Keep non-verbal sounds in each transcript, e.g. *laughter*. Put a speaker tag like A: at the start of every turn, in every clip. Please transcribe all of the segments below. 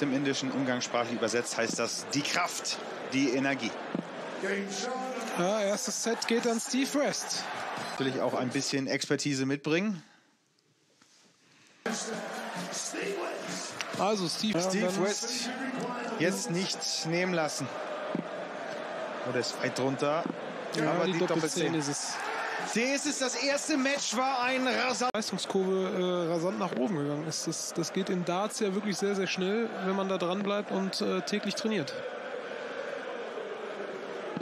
A: Im Indischen umgangssprachlich übersetzt heißt das die Kraft, die Energie.
B: Ja, erstes Set geht an Steve West.
A: Natürlich auch ein bisschen Expertise mitbringen.
B: Also Steve,
A: Steve West jetzt nicht nehmen lassen. Oder ist weit drunter.
B: Ja,
A: aber
B: die,
A: die
B: Doppelzehn. ist es.
A: Das ist das erste Match, war ein rasant.
B: Leistungskurve äh, rasant nach oben gegangen ist. Das, das geht in Darts ja wirklich sehr, sehr schnell, wenn man da dran bleibt und äh, täglich trainiert.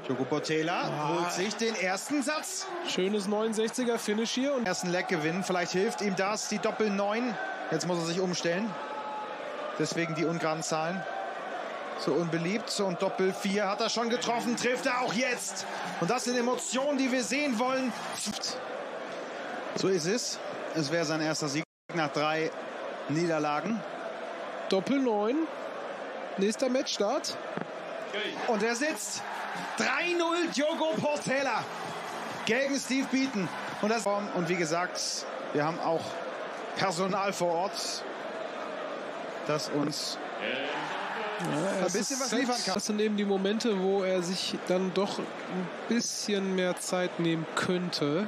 A: Joko Portela holt sich den ersten Satz.
B: Schönes 69er Finish hier und
A: Ersten Leck gewinnen. Vielleicht hilft ihm das. Die Doppel 9. Jetzt muss er sich umstellen. Deswegen die ungeraden Zahlen. So unbeliebt. Und Doppel 4 hat er schon getroffen. Trifft er auch jetzt. Und das sind Emotionen, die wir sehen wollen. So ist es. Es wäre sein erster Sieg nach drei Niederlagen.
B: Doppel 9. Nächster Matchstart.
A: Und er sitzt. 3-0 Diogo Portela gegen Steve Beaton. Und, das, und wie gesagt, wir haben auch Personal vor Ort, das uns
B: Ja,
A: ein bisschen was liefern kann.
B: Das sind eben die Momente, wo er sich dann doch ein bisschen mehr Zeit nehmen könnte.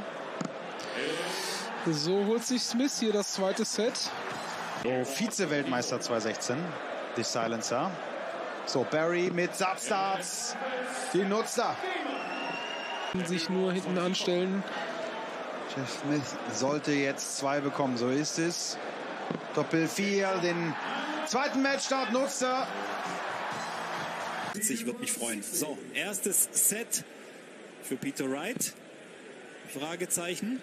B: So holt sich Smith hier das zweite Set.
A: so Vize-Weltmeister 2016, die Silencer. So, Barry mit Substarts, die nutzt er.
B: Sich nur hinten anstellen.
A: Jeff Smith sollte jetzt zwei bekommen, so ist es. Doppel 4, den zweiten Matchstart nutzt er.
C: Ich würde mich freuen. So, erstes Set für Peter Wright. Fragezeichen.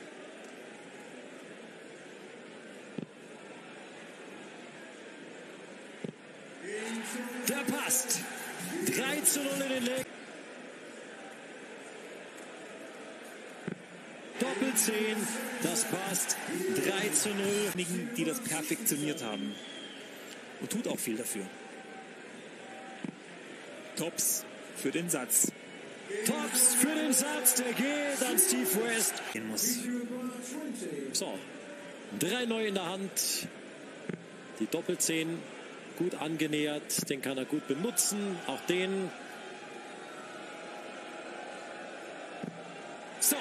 C: Der passt. 3 zu 0 in den Leg. Doppel 10, das passt. 3 zu 0. Diejenigen, die das perfektioniert haben. Und tut auch viel dafür. Tops für den Satz. Tops für den Satz, der geht an Steve West. Muss. So, drei neu in der Hand. Die Doppelzehn gut angenähert, den kann er gut benutzen. Auch den. So.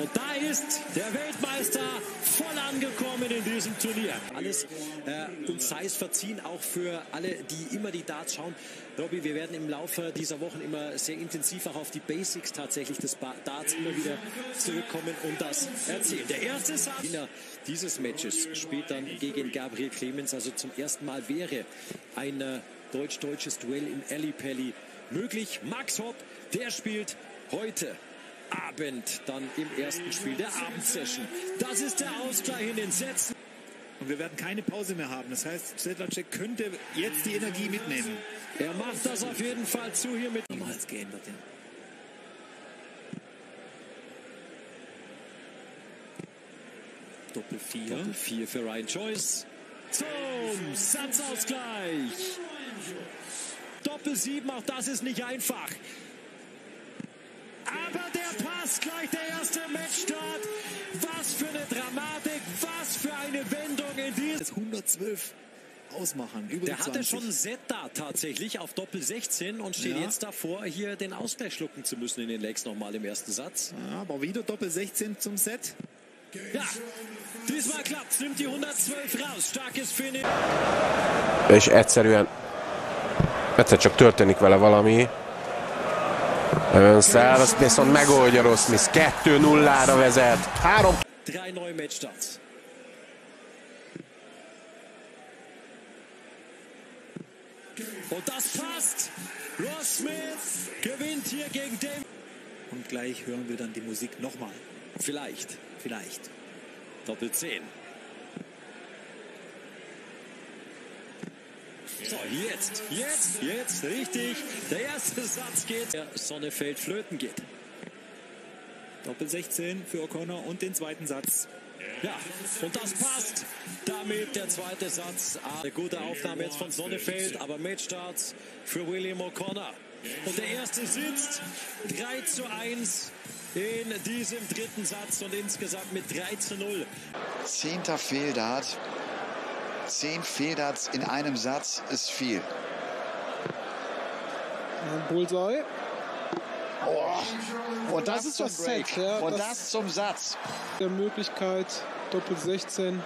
C: Und da ist der Weltmeister voll angekommen in diesem Turnier. Alles äh, uns sei es verziehen, auch für alle, die immer die Darts schauen. Robby, wir werden im Laufe dieser Wochen immer sehr intensiv auch auf die Basics tatsächlich des Darts immer wieder zurückkommen und das erzählen. Der erste Satz dieses Matches spielt dann gegen Gabriel Clemens. Also zum ersten Mal wäre ein äh, deutsch-deutsches Duell im Alley Pally möglich. Max Hopp, der spielt heute Abend dann im ersten Spiel der Abendsession. Das ist der Ausgleich in den Sätzen.
D: Und wir werden keine Pause mehr haben. Das heißt, Sedlacek könnte jetzt die Energie mitnehmen.
C: Er macht das auf jeden Fall zu hier mit.
D: Niemals geändert, ja.
C: Doppel 4. Doppel 4 für Ryan Joyce. Zum Satzausgleich. Doppel 7, auch das ist nicht einfach. Aber der Pass gleich der erste Matchstart. Was für eine Dramatik, was für eine Wendung in diesem.
D: Jetzt 112 ausmachen. Über
C: Der hatte
D: 20.
C: schon da tatsächlich auf Doppel 16 und steht
D: Ja.
C: jetzt davor, hier den Ausgleich schlucken zu müssen in den Legs nochmal im ersten Satz.
D: Ja, aber wieder Doppel 16 zum Set.
C: Ja, diesmal klappt's, nimmt die 112 raus. Starkes Finish.
E: és egyszerűen egyszer csak történik vele valami. Nagyon száraz, viszont megoldja Ross Smith. 2-0-ra vezet. Három
C: Drei neue Matchstarts. Und das passt. Ross Smith gewinnt hier gegen Dave.
D: Und gleich hören wir dann die Musik nochmal.
C: Vielleicht,
D: Vielleicht.
C: Doppel 10. So, jetzt, jetzt, jetzt, richtig. Der erste Satz geht. Der Sonnefeld flöten geht.
D: Doppel 16 für O'Connor und den zweiten Satz.
C: Ja, und das passt. Damit der zweite Satz. Eine gute Aufnahme jetzt von Sonnefeld, aber Matchstarts für William O'Connor.
F: Und der erste sitzt 3 zu 1 in diesem dritten Satz und insgesamt mit 3 zu 0.
G: Zehnter Fehldart. Zehn Fehldarts in einem Satz ist viel.
B: Bullseye.
G: Und das,
B: Das ist das
G: Break.
B: Set, ja,
G: Und
B: das-
G: das zum Satz.
B: Der Möglichkeit, Doppel 16.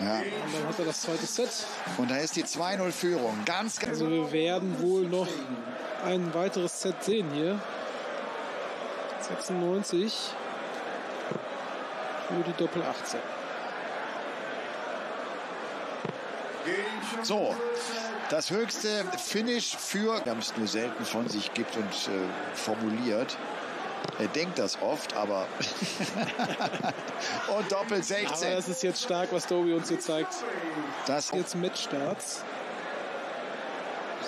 G: Ja.
B: Und dann hat er das zweite Set.
G: Und da ist die 2-0-Führung. Ganz, ganz.
B: Also wir werden wohl noch ein weiteres Set sehen hier. 96 für die Doppel 18.
G: So, das höchste Finish für, wir haben es nur selten von sich gibt und äh, formuliert. Er denkt das oft, aber. *laughs* und Doppel
B: Aber
G: 16.
B: das ist jetzt stark, was Dobi uns hier zeigt.
G: Das
B: Jetzt Matchstarts.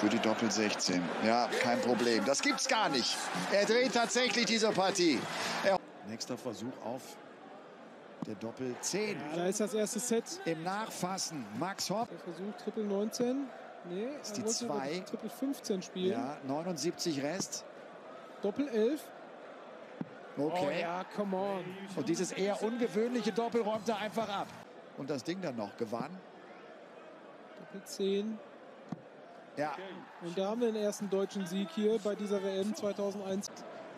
G: für die Doppel 16. Ja, kein Problem. Das gibt's gar nicht. Er dreht tatsächlich diese Partie. Er Nächster Versuch auf der Doppel 10.
B: Ja, da ist das erste Set.
G: Im Nachfassen Max Hopp.
B: Der Versuch Triple 19. Nee,
G: die
B: wollte aber
G: zwei.
B: Triple 15 spielen.
G: Ja, 79 Rest.
B: Doppel 11. Oh
G: Okay.
B: ja, come on.
G: Und dieses eher ungewöhnliche Doppel räumt er einfach ab. Und das Ding dann noch gewann.
B: Doppel 10.
G: Ja,
B: Und da haben wir den ersten deutschen Sieg hier bei dieser WM 2001.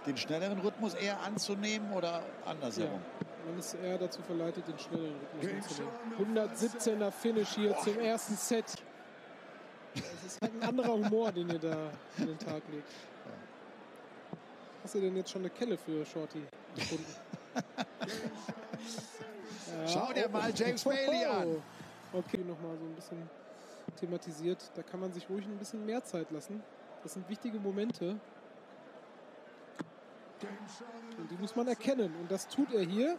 G: den schnelleren Rhythmus eher anzunehmen oder
B: Ja,
G: andersherum?
B: man ist eher dazu verleitet, den schnelleren Rhythmus anzunehmen. 117er Finish hier zum ersten Set. Das ist halt ein anderer Humor, den ihr da an den Tag legt. Hast du denn jetzt schon eine Kelle für Shorty gefunden? *laughs* Ja,
G: Schau dir mal James Bailey *laughs* an.
B: Okay, nochmal so ein bisschen thematisiert. Da kann man sich ruhig ein bisschen mehr Zeit lassen. Das sind wichtige Momente. Und die muss man erkennen. Und das tut er hier.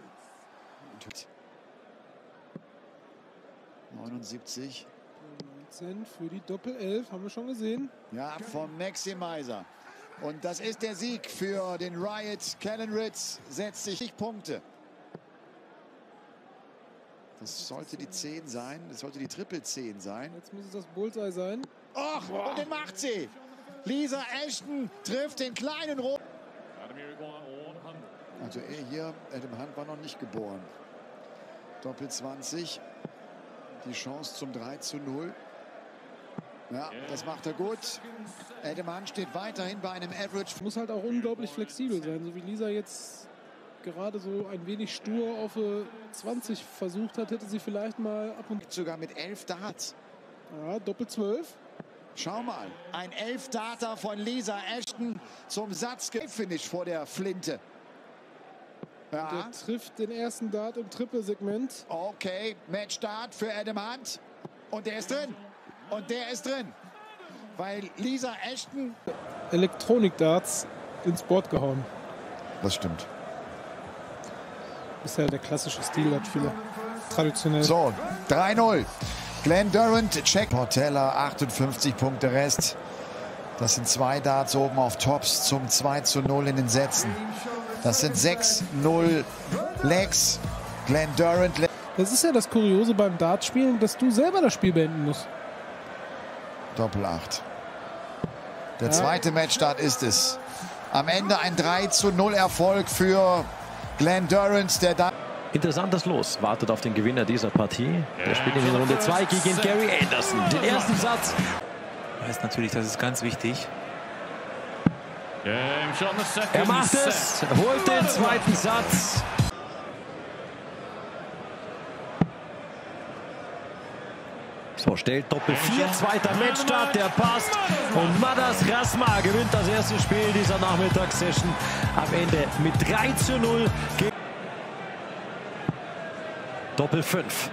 G: 79.
B: 19 für die Doppel 11, haben wir schon gesehen.
G: Ja, vom Maximizer. Und das ist der Sieg für den Riot. Kellen Ritz setzt sich Punkte. Das sollte die 10 sein. Das sollte die Triple 10 sein.
B: Jetzt muss es das Bullseye sein.
G: Och, und den macht sie. Lisa Ashton trifft den kleinen Rot. Also er hier, Adam Hunt war noch nicht geboren. Doppel 20. Die Chance zum 3 zu 0. Ja, das macht er gut. Adam Hunt steht weiterhin bei einem Average.
B: Muss halt auch unglaublich flexibel sein. So wie Lisa jetzt gerade so ein wenig stur auf äh, 20 versucht hat, hätte sie vielleicht mal ab und
G: Sogar mit 11 Darts.
B: ja, Doppel 12.
G: Schau mal, ein 11 Data von Lisa Ashton zum Satzfinish vor der Flinte. Ja,
B: Der trifft den ersten Dart im Triple-Segment.
G: okay, Matchstart für Adam Hunt. Und der ist drin. Und der ist drin. Weil Lisa Ashton.
B: Elektronik-Darts ins Board gehauen.
G: Das stimmt.
B: Ist ja der klassische Stil, hat viele traditionell.
G: So, 3-0. Glenn Durant, Check. Portella, 58 Punkte Rest. Das sind zwei Darts oben auf Tops zum 2 zu 0 in den Sätzen. Das sind 6-0 Legs. Glenn Durant.
B: Das ist ja das Kuriose beim Dartspielen, dass du selber das Spiel beenden musst.
G: Doppel 8. Der zweite Matchstart ist es. Am Ende ein 3 zu 0 Erfolg für Glenn Durant, der da
C: Interessantes Los wartet auf den Gewinner dieser Partie. Der spielt in Runde 2 gegen Gary Anderson. Den ersten Satz.
D: Weiß natürlich, das ist ganz wichtig.
C: Er macht es, holt den zweiten Satz. So, stellt Doppel 4, zweiter Matchstart, der passt. Und Madas Rasma gewinnt das erste Spiel dieser Nachmittagssession am Ende mit 3 zu 0 gegen Doppel 5.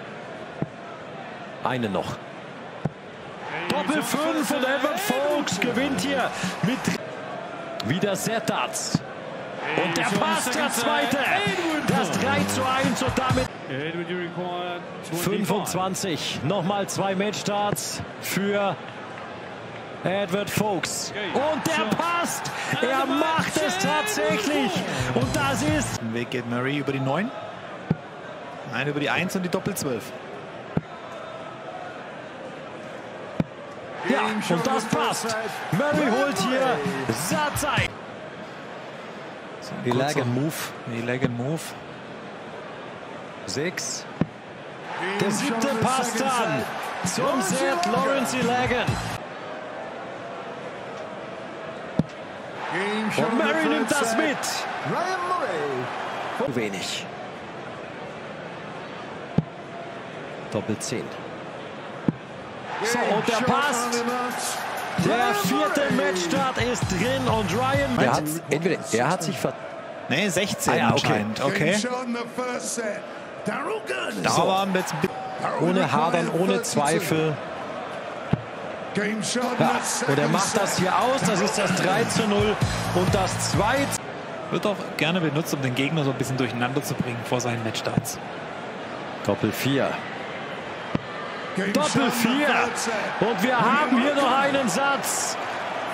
C: Eine noch. Doppel 5 und Edward Folks gewinnt hier mit wieder Setats. Und der passt der zweite. Das 3 zu 1 und damit 25. Nochmal zwei Matchstarts für Edward Folks. Und der passt. Er macht es tatsächlich. Und das ist
D: Weg geht Murray über die 9. Nein, über die 1 und die Doppel 12.
C: und das passt. Murray holt hier Satz ein.
D: Elagan
C: Move.
D: Elagan Move.
C: Sechs. Der siebte passt dann zum Set Lawrence Elagan. Und Murray nimmt das mit. Wenig. Doppel 10. So, und der passt. Der vierte Matchstart ist drin und Ryan. Der hat, entweder, er hat sich ver.
D: Nee, 16
C: Ah ja, okay.
D: anscheinend. Okay. Da war jetzt
C: Ohne Hadern, ohne Zweifel. Ja, und er macht das hier aus. Das ist das 3 zu 0 und das 2 zu
D: wird auch gerne benutzt, um den Gegner so ein bisschen durcheinander zu bringen vor seinen Matchstarts.
C: Doppel 4. Doppel 4. Und wir haben hier noch einen Satz.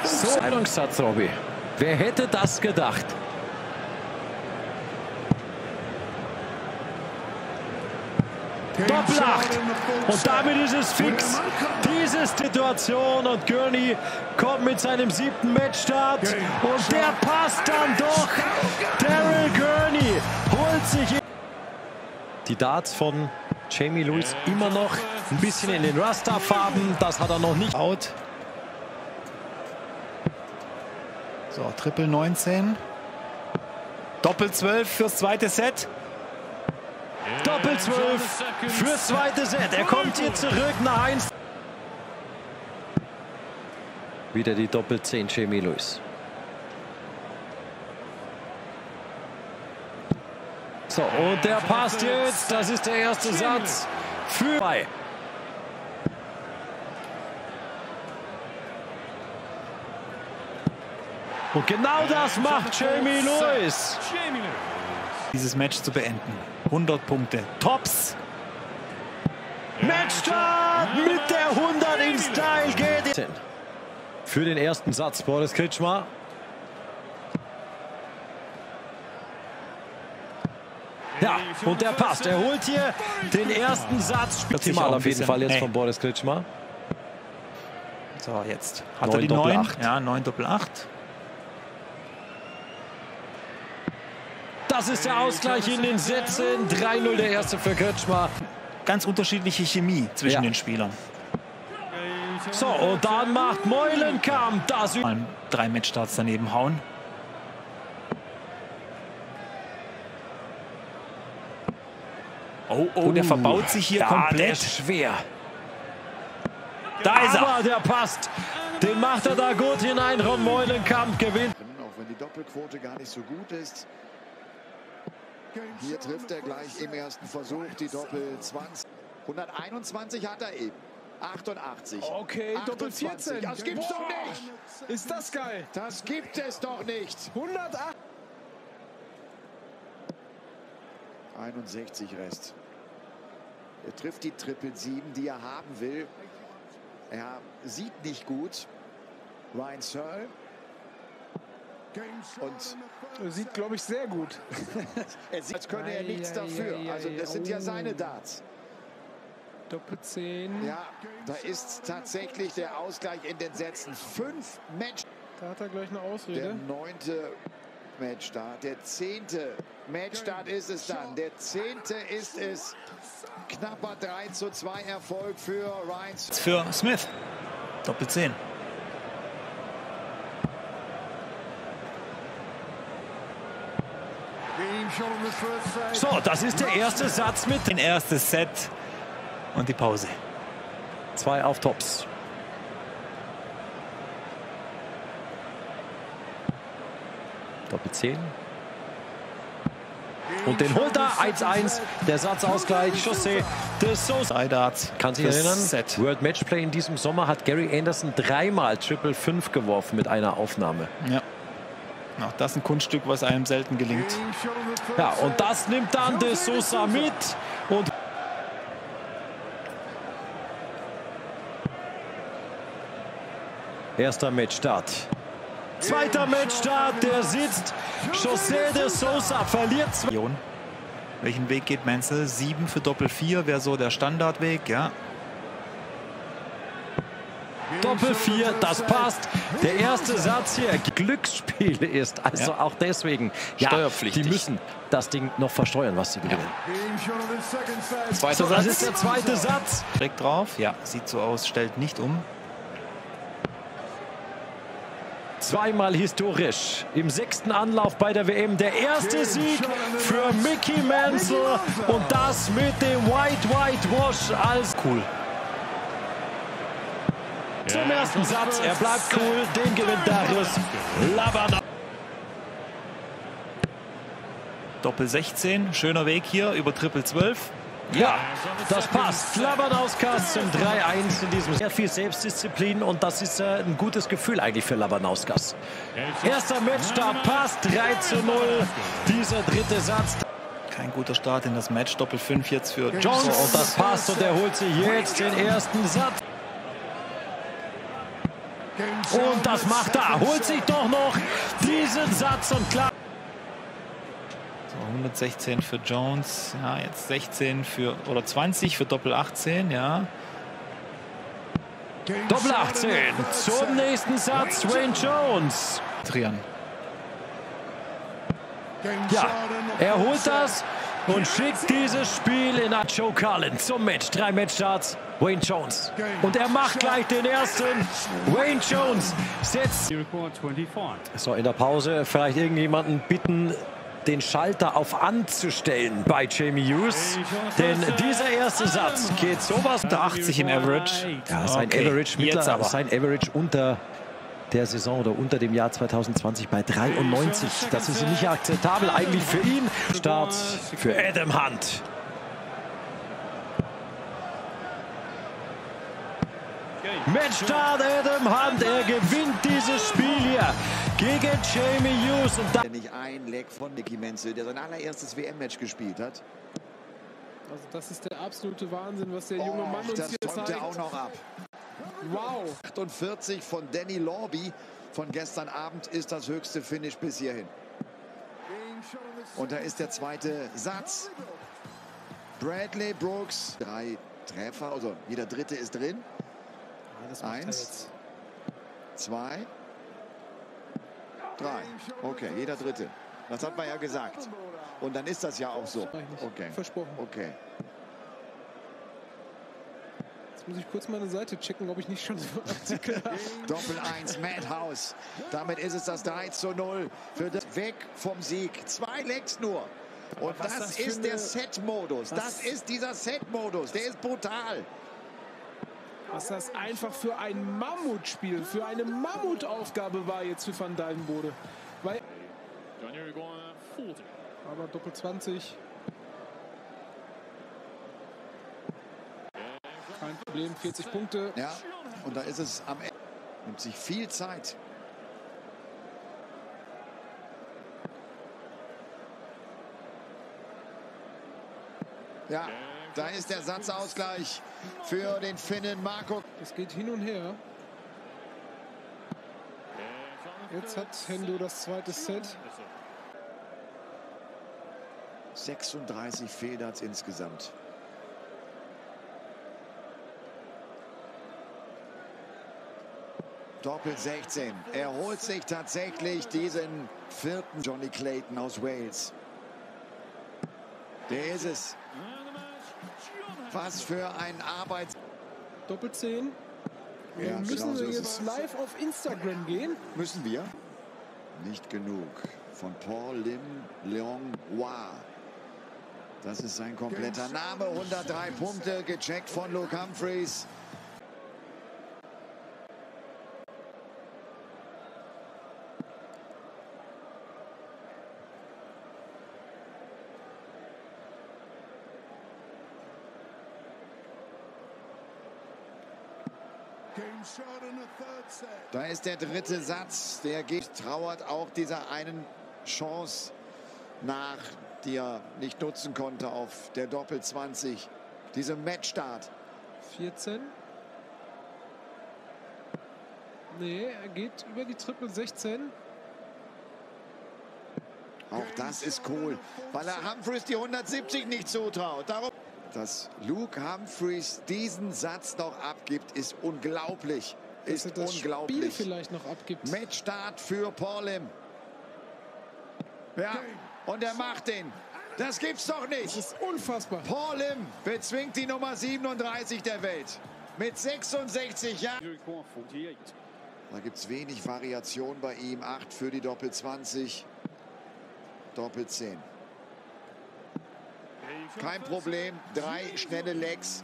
C: So, Entscheidungssatz, Robby. Wer hätte das gedacht? Doppel 8. Und damit ist es fix. Diese Situation und Gurney kommt mit seinem siebten Matchstart. Und der passt dann doch. Daryl Gurney holt sich die Darts von Jamie Lewis immer noch ein bisschen in den Rasta-Farben. Das hat er noch nicht.
D: Out. So, Triple 19. Doppel 12 fürs zweite Set.
C: Doppel 12 fürs zweite Set. Er kommt hier zurück nach 1. Wieder die Doppel 10 Jamie Lewis. So, und der passt jetzt. Das ist der erste Satz für zwei. Und genau das macht Jamie Lewis.
D: Dieses Match zu beenden. 100 Punkte. Tops.
C: Matchstart mit der 100 im Style geht. Für den ersten Satz Boris Kritschmer. Ja, und der passt. Er holt hier den ersten Satz. Optimal auf jeden Fall jetzt von Boris Kritschmer.
D: So, jetzt hat
C: Neun
D: er die
C: Doppel
D: 9.
C: acht.
D: Ja, 9 Doppel 8.
C: Das ist der Ausgleich in den Sätzen. 3-0 der erste für Kritschmer.
D: Ganz unterschiedliche Chemie zwischen
C: Ja.
D: den Spielern.
C: So, und dann macht Meulenkamp das.
D: Mal drei Matchstarts daneben hauen. Oh, oh, der verbaut sich hier
C: ja, Der
D: komplett.
C: ist schwer.
D: Da ist er.
C: Aber der passt. Den macht er da gut hinein. Ron Meulenkamp gewinnt.
H: Auch wenn die Doppelquote gar nicht so gut ist. Hier trifft er gleich im ersten Versuch die Doppel 20. 121 hat er eben. 88.
B: Okay, Doppel
H: 28.
B: 14.
H: Das gibt's doch nicht.
B: Ist das geil?
H: Das gibt es doch nicht.
B: 108.
H: 61 Rest. Er trifft die Triple 7, die er haben will. Er sieht nicht gut. Ryan Searle. Und
B: Sieht, glaube ich, sehr gut. *laughs*
H: er sieht, als könne er nichts dafür. Also das sind ja
B: oh.
H: seine Darts.
B: Doppel 10.
H: Ja, da ist tatsächlich der Ausgleich in den Sätzen. Fünf Match.
B: Da hat er gleich eine
H: Der
B: Ausrede.
H: neunte Matchstart. Der zehnte Matchstart ist es dann. Der zehnte ist es. Knapper 3 zu 2 Erfolg für Ryan.
D: Für Smith. Doppel 10.
C: So, das ist der erste Satz mit
D: Ein erstes Set und die Pause.
C: zwei auf Doppel 10. Und den holt er 1-1. Der Satzausgleich, Sosa.
D: Drei Darts.
C: Kann sich erinnern,
D: Set.
C: World Matchplay in diesem Sommer hat Gary Anderson dreimal Triple 5 geworfen mit einer Aufnahme.
D: Ja. Auch das ein Kunststück, was einem selten gelingt.
C: Ja, und das nimmt dann de Sosa mit. Und Erster Matchstart. Zweiter Matchstart, der sitzt. José de Sosa verliert zwei.
D: Welchen Weg geht Menzel? 7 für Doppel 4 wäre so der Standardweg, ja.
C: Doppel 4, das passt. Der erste Satz hier, Glücksspiel ist. Also auch deswegen, ja,
D: Steuerpflichtig.
C: die müssen das Ding noch versteuern, was sie gewinnen.
D: Zweiter
C: So, das
D: Satz.
C: ist der zweite Satz.
D: Direkt drauf. Ja, sieht so aus, stellt nicht um.
C: Zweimal historisch. Im sechsten Anlauf bei der WM der erste Sieg für Mickey Mansell und das mit dem White White Wash als
D: Cool.
C: zum ersten Satz. Er bleibt cool, den gewinnt Darius Laban.
D: Doppel 16. Schöner Weg hier über Triple 12.
C: Ja, das passt. Labanauskas zum 3-1 in diesem sehr viel Selbstdisziplin und das ist äh, ein gutes Gefühl eigentlich für Labanauskas. Erster Matchstart passt 3 zu 0. Dieser dritte Satz.
D: Kein guter Start in das Match. Doppel 5 jetzt für
C: Jones. und das passt und er holt sich jetzt den ersten Satz. Und das macht er, holt sich doch noch diesen Satz und klar.
D: So, 116 für Jones. Ja, jetzt 16 für oder 20 für Doppel 18. Ja.
C: Doppel 18 zum nächsten Satz, Wayne Jones.
D: Trian.
C: Ja, er holt das und schickt dieses Spiel in Joe Cullen zum Match. Drei Matchstarts, Wayne Jones. Und er macht gleich den ersten. Wayne Jones setzt. So, in der Pause vielleicht irgendjemanden bitten, den Schalter auf anzustellen bei Jamie Hughes. Denn dieser erste Satz geht sowas.
D: Unter 80 im Average.
C: Ja, sein
D: Okay,
C: Average
D: jetzt
C: mittler,
D: aber.
C: sein Average unter der Saison oder unter dem Jahr 2020 bei 93. Das ist nicht akzeptabel eigentlich für ihn. Start für Adam Hunt. Matchstart Adam Hunt. Er gewinnt dieses Spiel hier gegen Jamie Hughes. Und da
G: Nicht ein Leck von Nicky Menzel, der sein allererstes WM-Match gespielt hat.
B: Also das ist der absolute Wahnsinn, was der junge Mann uns
G: das
B: hier
G: räumt
B: zeigt.
G: er auch noch ab.
B: Wow.
G: 48 von Danny Lorby von gestern Abend ist das höchste Finish bis hierhin. Und da ist der zweite Satz. Bradley Brooks, drei Treffer, also jeder dritte ist drin.
B: Das macht
G: Eins. Zwei, drei. Okay, jeder dritte. Das hat man ja gesagt. Und dann ist das ja auch so. Okay.
B: Versprochen.
G: Okay.
B: Jetzt muss ich kurz meine Seite checken, ob ich nicht schon so Artikel *laughs* habe. *laughs*
G: Doppel 1, Madhouse. Damit ist es das 3 zu 0 für das Weg vom Sieg. Zwei Lecks nur. Und das,
B: das
G: ist der Set-Modus. Das ist dieser Set-Modus. Der ist brutal.
B: Was das einfach für ein Mammutspiel, für eine Mammutaufgabe war jetzt für Van Dijvenbode. Weil aber Doppel 20. Kein Problem, 40 Punkte.
G: Ja, und da ist es am Ende. Nimmt sich viel Zeit. Ja, da ist der Satzausgleich für den Finnen Marco.
B: Es geht hin und her. Jetzt hat Hendo das zweite Set.
G: 36 Fehldarts insgesamt. Doppel 16. Er holt sich tatsächlich diesen vierten Johnny Clayton aus Wales. Der ist es. Was für ein Arbeits...
B: Doppel 10. Wir
G: Ja,
B: müssen
G: genau so ist
B: jetzt live auf Instagram gehen.
G: Müssen wir? Nicht genug. Von Paul Lim Leong Hua. Das ist sein kompletter Name. 103 Punkte, gecheckt von Luke Humphreys. Da ist der dritte Satz. Der geht, trauert auch dieser einen Chance nach, die er nicht nutzen konnte auf der Doppel 20. Diesem Matchstart.
B: 14. Nee, er geht über die Triple 16.
G: Auch das ist cool, weil er Humphreys die 170 nicht zutraut. Darum, dass Luke Humphreys diesen Satz noch abgibt, ist unglaublich.
B: dass
G: ist
B: er das Spiel
G: unglaublich.
B: vielleicht noch abgibt.
G: Matchstart für Paul Lim. Ja, und er macht den. Das gibt's doch
B: Das
G: nicht.
B: ist unfassbar.
G: Paul Lim bezwingt die Nummer 37 der Welt. Mit 66 Jahren. Da gibt's wenig Variation bei ihm. 8 für die Doppel 20. Doppel 10. Kein Problem. Drei schnelle Legs.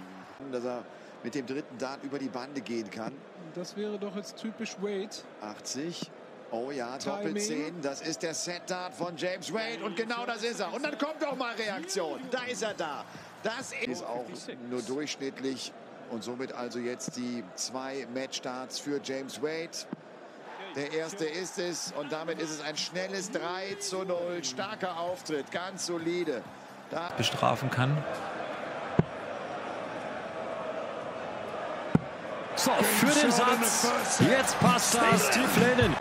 G: Dass er mit dem dritten Dart über die Bande gehen kann.
B: Das wäre doch jetzt typisch Wade.
G: 80. Oh ja, Doppel
B: Timing.
G: 10. Das ist der Set-Dart von James Wade. Und genau das ist er. Und dann kommt auch mal Reaktion. Da ist er da. Das ist auch nur durchschnittlich. Und somit also jetzt die zwei Matchstarts für James Wade. Der erste ist es. Und damit ist es ein schnelles 3 zu 0. Starker Auftritt. Ganz solide.
D: Bestrafen kann.
C: So, für den Satz. Jetzt passt das. Steve Lennon.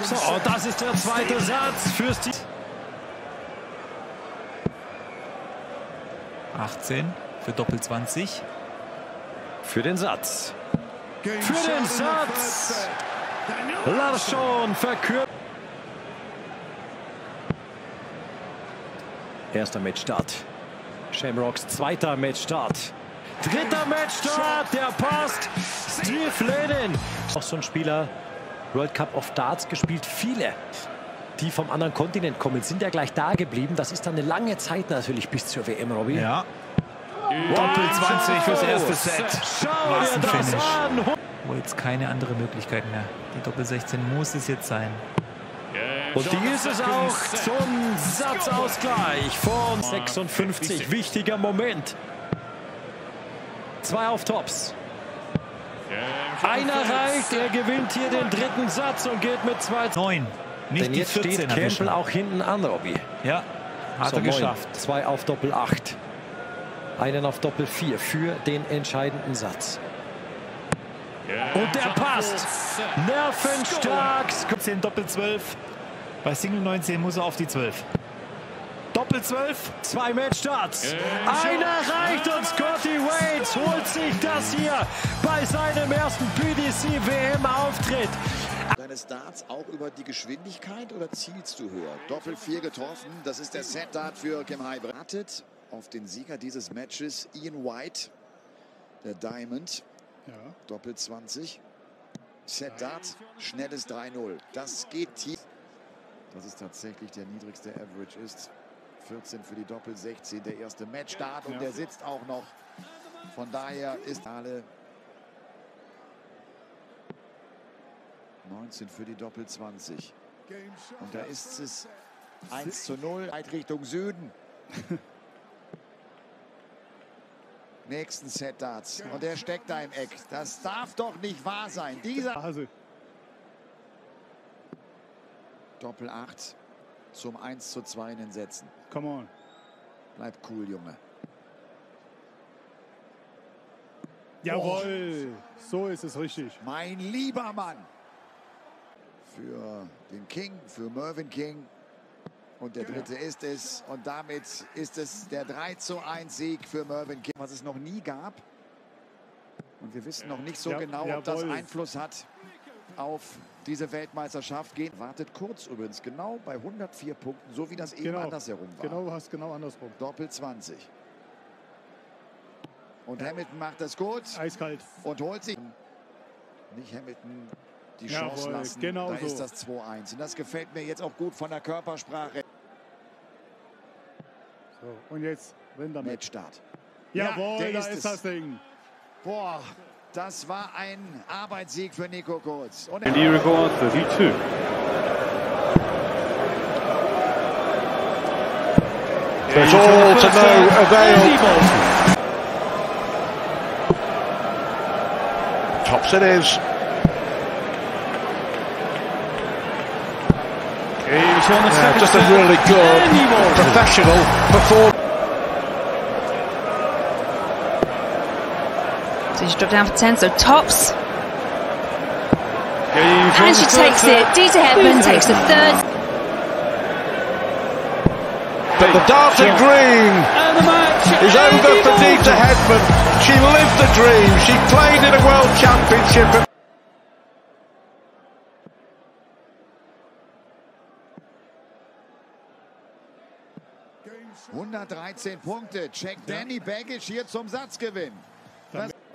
C: So, und das ist der zweite Satz für Steve.
D: 18 für Doppel 20.
C: Für den Satz. Für den Satz. Larsson verkürzt. Erster Matchstart. Shamrocks zweiter Matchstart. Dritter Matchstart, der passt. Steve Lennon. Auch so ein Spieler, World Cup of Darts gespielt. Viele, die vom anderen Kontinent kommen, sind ja gleich da geblieben. Das ist dann eine lange Zeit natürlich bis zur WM, Robby.
D: Ja. Doppel 20 fürs erste Set.
C: Schau
D: Was ein Finish.
C: an.
D: Wo jetzt keine andere Möglichkeit mehr. Die Doppel 16 muss es jetzt sein.
C: Und die ist es auch zum Satzausgleich von 56. Wichtiger Moment. Zwei auf Tops. Einer reicht, er gewinnt hier den dritten Satz und geht mit zwei.
D: 9. Nicht
C: Denn
D: die
C: jetzt
D: 14
C: steht. Campbell auch hinten an, Robby.
D: Ja, hat
C: So,
D: er geschafft.
C: Zwei auf Doppel 8. Einen auf Doppel 4 für den entscheidenden Satz. Und der passt. Nervenstark.
D: 10 Doppel 12. Bei Single 19 muss er auf die 12. Doppel 12.
C: Zwei Matchstarts. Einer reicht und Scotty Waits holt sich das hier bei seinem ersten PDC WM-Auftritt.
G: Deines Darts auch über die Geschwindigkeit oder zielst du höher? Doppel 4 getroffen. Das ist der Set-Dart für Kim Heibre. Wartet auf den Sieger dieses Matches, Ian White, der Diamond.
B: Ja.
G: Doppel 20. Set-Dart, schnelles 3-0. Das geht hier. Das ist tatsächlich der niedrigste Average ist. 14 für die Doppel 16, der erste Matchstart und der sitzt auch noch. Von daher ist alle 19 für die Doppel 20. Und da ist es 1 zu 0, weit Richtung Süden. *laughs* Nächsten Set Darts. Und der steckt da im Eck. Das darf doch nicht wahr sein. Dieser
B: Also,
G: Doppel 8 zum 1 zu 2 in den Sätzen.
B: come on.
G: Bleib cool, Junge.
B: Jawohl, so ist es richtig.
G: Mein lieber Mann. Für den King, für Mervyn King. Und der dritte ist es. Und damit ist es der 3 zu 1 Sieg für Mervyn King, was es noch nie gab. Und wir wissen noch nicht so
B: Ja,
G: genau, ob das. Einfluss hat auf diese Weltmeisterschaft. Geht. Wartet kurz übrigens, genau bei 104 Punkten, so wie das eben
B: Genau,
G: andersherum war.
B: genau, hast genau andersrum.
G: Doppel 20. Und Hamilton macht das gut
B: Eiskalt.
G: und holt sich nicht Hamilton die
B: Jawohl,
G: Chance lassen.
B: genau
G: da
B: so.
G: ist das 2-1. Und das gefällt mir jetzt auch gut von der Körpersprache.
B: So, und jetzt renn damit.
G: Matchstart.
B: Jawohl,
G: der
B: da
G: ist
B: ist,
G: es.
B: das Ding.
G: Boah, das war ein Arbeitssieg für Nico Kurz. Und er
I: And he records 32.
J: It's all to no avail. Tops it is. Yeah, just a really good professional performance.
K: So dropped down for 10, so tops. And she takes it. Dita Hepburn takes the third.
J: But the Darton Green is over for Dieter Hedman. She lived the dream. She played in a World Championship.
G: 113 Punkte. Check Danny Baggage hier zum Satzgewinn.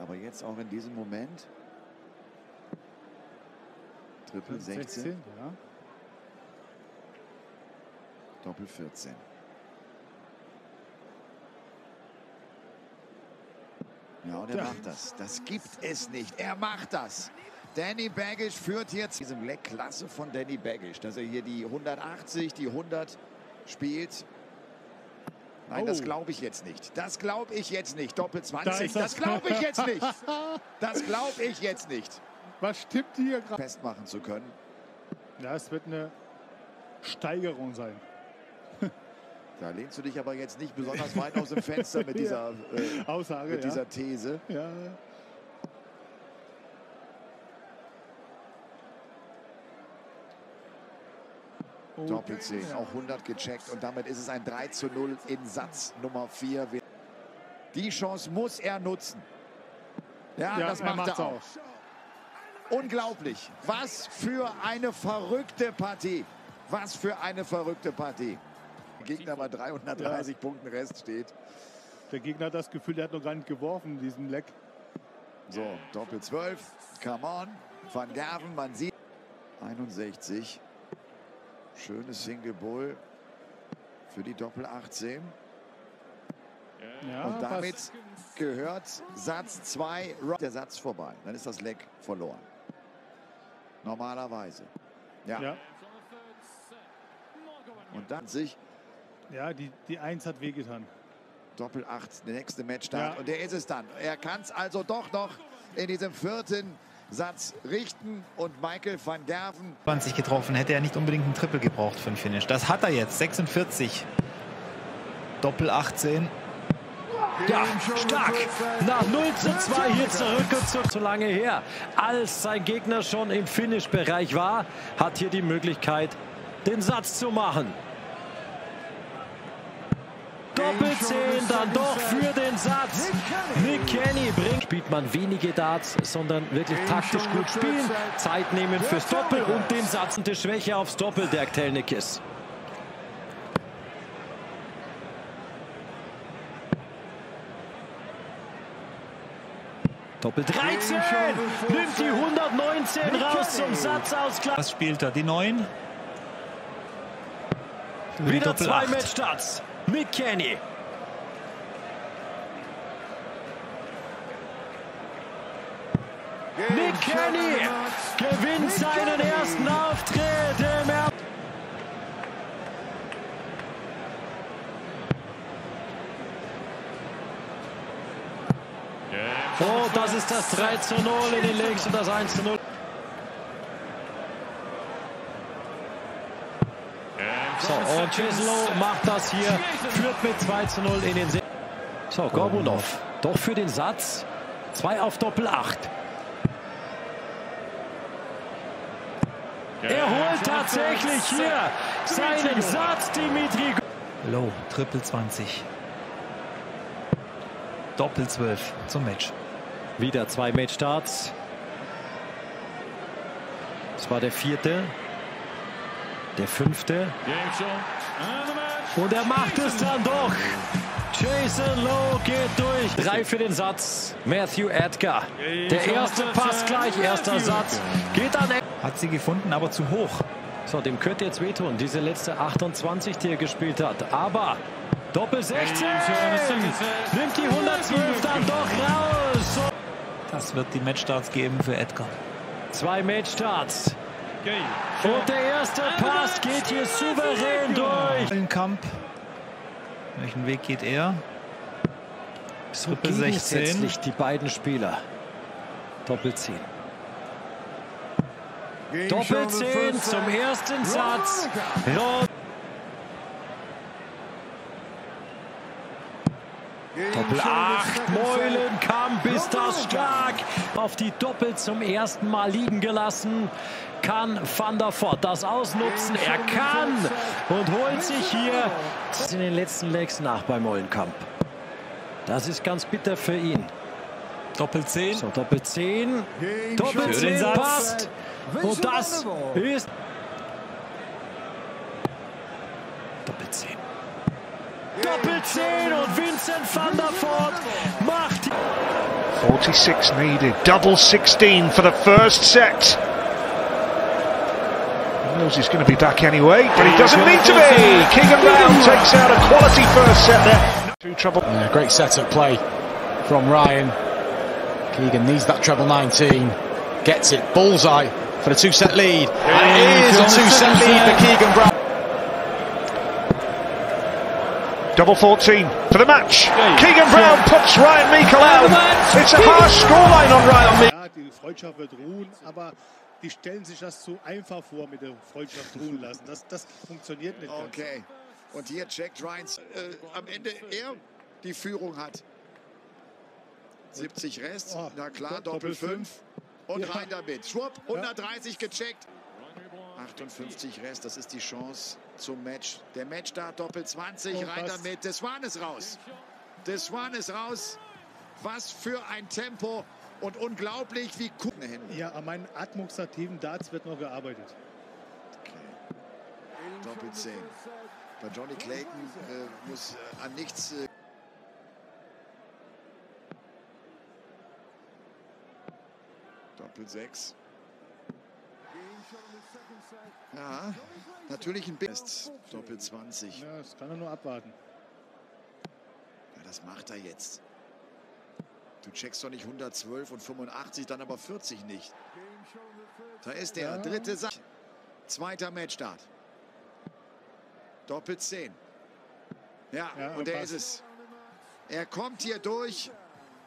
G: Aber jetzt auch in diesem Moment. Triple 16.
I: 16 ja.
G: Doppel 14. Ja, und er macht das. Das gibt es nicht. Er macht das. Danny Baggish führt jetzt diesem Leck Klasse von Danny Baggish, dass er hier die 180, die 100 spielt. Nein, das
I: Oh.
G: glaube ich jetzt nicht. Das glaube ich jetzt nicht. Doppel
I: Da
G: 20,
I: ist
G: das
I: das.
G: glaube ich jetzt *laughs* nicht. Das glaube ich jetzt nicht.
I: Was stimmt hier gerade?
G: Festmachen zu können.
I: Ja, es wird eine Steigerung sein. *laughs*
G: Da lehnst du dich aber jetzt nicht besonders weit aus dem Fenster mit dieser, *laughs* äh,
I: Aussage,
G: mit
I: ja.
G: dieser These.
I: Ja.
G: Doppel 10, auch 100 gecheckt und damit ist es ein 3 zu 0 in Satz Nummer 4. Die Chance muss er nutzen. Ja,
I: Ja,
G: das
I: er
G: macht
I: macht's
G: er auch. Unglaublich. Was für eine verrückte Partie. Was für eine verrückte Partie. Gegner bei 330 Punkten Rest steht.
I: Der Gegner hat das Gefühl, der hat noch gar nicht geworfen in diesem Leck.
G: So, Doppel 12. Come on. Van Gerven, man sieht. 61. Schönes Single Bull für die Doppel 18.
I: Ja,
G: Und damit gehört Satz 2 der Satz vorbei. Dann ist das Leck verloren. Normalerweise. Ja.
I: Ja,
G: Und dann sich
I: ja die, die Eins hat wehgetan.
G: Doppel 8, der nächste Matchstart.
I: Ja.
G: Und der ist es dann. Er kann es also doch noch in diesem vierten Satz richten. Und Michael van Gerven
D: 20 getroffen, hätte er nicht unbedingt einen Triple gebraucht für den Finish. Das hat er jetzt, 46. Doppel 18.
C: Ja, stark. Nach 0 zu 2 hier zurückgezogen. Zu lange her. Als sein Gegner schon im Finish-Bereich war, hat hier die Möglichkeit, den Satz zu machen. Doppel 10 dann doch für den Satz. Nick Kenny bringt. Spielt man wenige Darts, sondern wirklich taktisch gut spielen. Zeit nehmen fürs Doppel und den Satz. Und die Schwäche aufs Doppel, der Telnikis. Doppel 13 nimmt die 119 raus zum Satzausgleich.
D: Was spielt er? Die 9?
C: Wieder zwei. Matchstarts. Mick Kenny. Mick Kenny gewinnt seinen ersten Auftritt im er Oh, das ist das 3 zu 0 in den Links und das 1 zu 0. So, und Chislow macht das hier, führt mit 2 zu 0 in den Se So, Gorbunov, doch für den Satz. 2 auf Doppel 8. Er holt tatsächlich hier seinen Satz, Dimitri.
D: Low, Triple 20. Doppel 12 zum Match.
C: Wieder zwei Matchstarts. Das war der vierte. Der fünfte. Und er macht es dann doch. Jason Lowe geht durch. Drei für den Satz. Matthew Edgar. Der erste Pass gleich, erster Satz. Geht an.
D: Hat sie gefunden, aber zu hoch.
C: So, dem könnte jetzt wehtun, diese letzte 28, die er gespielt hat. Aber Doppel 16 nimmt die 112 dann doch raus.
D: Das wird die Matchstarts geben für Edgar.
C: Zwei Matchstarts. Und der erste Pass geht hier souverän durch.
D: Eulenkamp. Welchen Weg geht er?
C: So
D: Triple 16.
C: gegensätzlich die beiden Spieler. Doppel 10. Doppel 10 zum ersten Satz. Doppel 8, Meulenkamp ist das stark. Auf die Doppel zum ersten Mal liegen gelassen. Kann Van der Voort das ausnutzen? Er kann und holt sich hier in den letzten Legs nach bei Meulenkamp. Das ist ganz bitter für ihn. Doppel 10. So, Doppel 10. Doppel
D: Für
C: 10
D: den Satz.
C: passt. Und das ist Doppel 10. Doppel 10 und Vincent van der Voort macht
J: 46 needed. Double 16 for the first set. He knows he's going to be back anyway, but he doesn't need to be. Keegan Brown takes out a quality first set there. Two trouble.
E: Yeah, great setup play from Ryan. Keegan needs that treble 19. Gets it. Bullseye for the two-set lead. And it is a two-set lead for Keegan Brown.
J: Double 14 for the match. Keegan Brown puts Ryan Meikle out. It's a harsh scoreline on Ryan Meikle.
I: Ja, die stellen sich das zu einfach vor mit der Freundschaft ruhen lassen. Das, das funktioniert nicht. ganz.
G: Okay. Und hier checkt Ryans äh, am Ende er die Führung hat. 70 Rest,
I: Oh,
G: na klar,
I: Doppel
G: Doppel 5. Und
I: Ja.
G: rein damit. Schwupp, 130 gecheckt. 58 Rest, das ist die Chance zum Match. Der Matchstart Doppel 20,
I: Oh,
G: rein damit. Deswan ist raus. Deswan ist raus. Was für ein Tempo und unglaublich, wie cool.
I: Ja, an meinen administrativen Darts wird noch gearbeitet.
G: Doppel 10. Bei Johnny Clayton äh, muss äh, an nichts. Äh Doppel 6. Ja, natürlich ein Best. Doppel 20.
I: Ja, das kann er nur abwarten.
G: Ja, das macht er jetzt. Du checkst doch nicht 112 und 85, dann aber 40 nicht. Da ist der
I: Ja.
G: dritte Satz. Zweiter Matchstart. Doppel 10. Ja,
I: Ja,
G: und der
I: passt.
G: ist es. Er kommt hier durch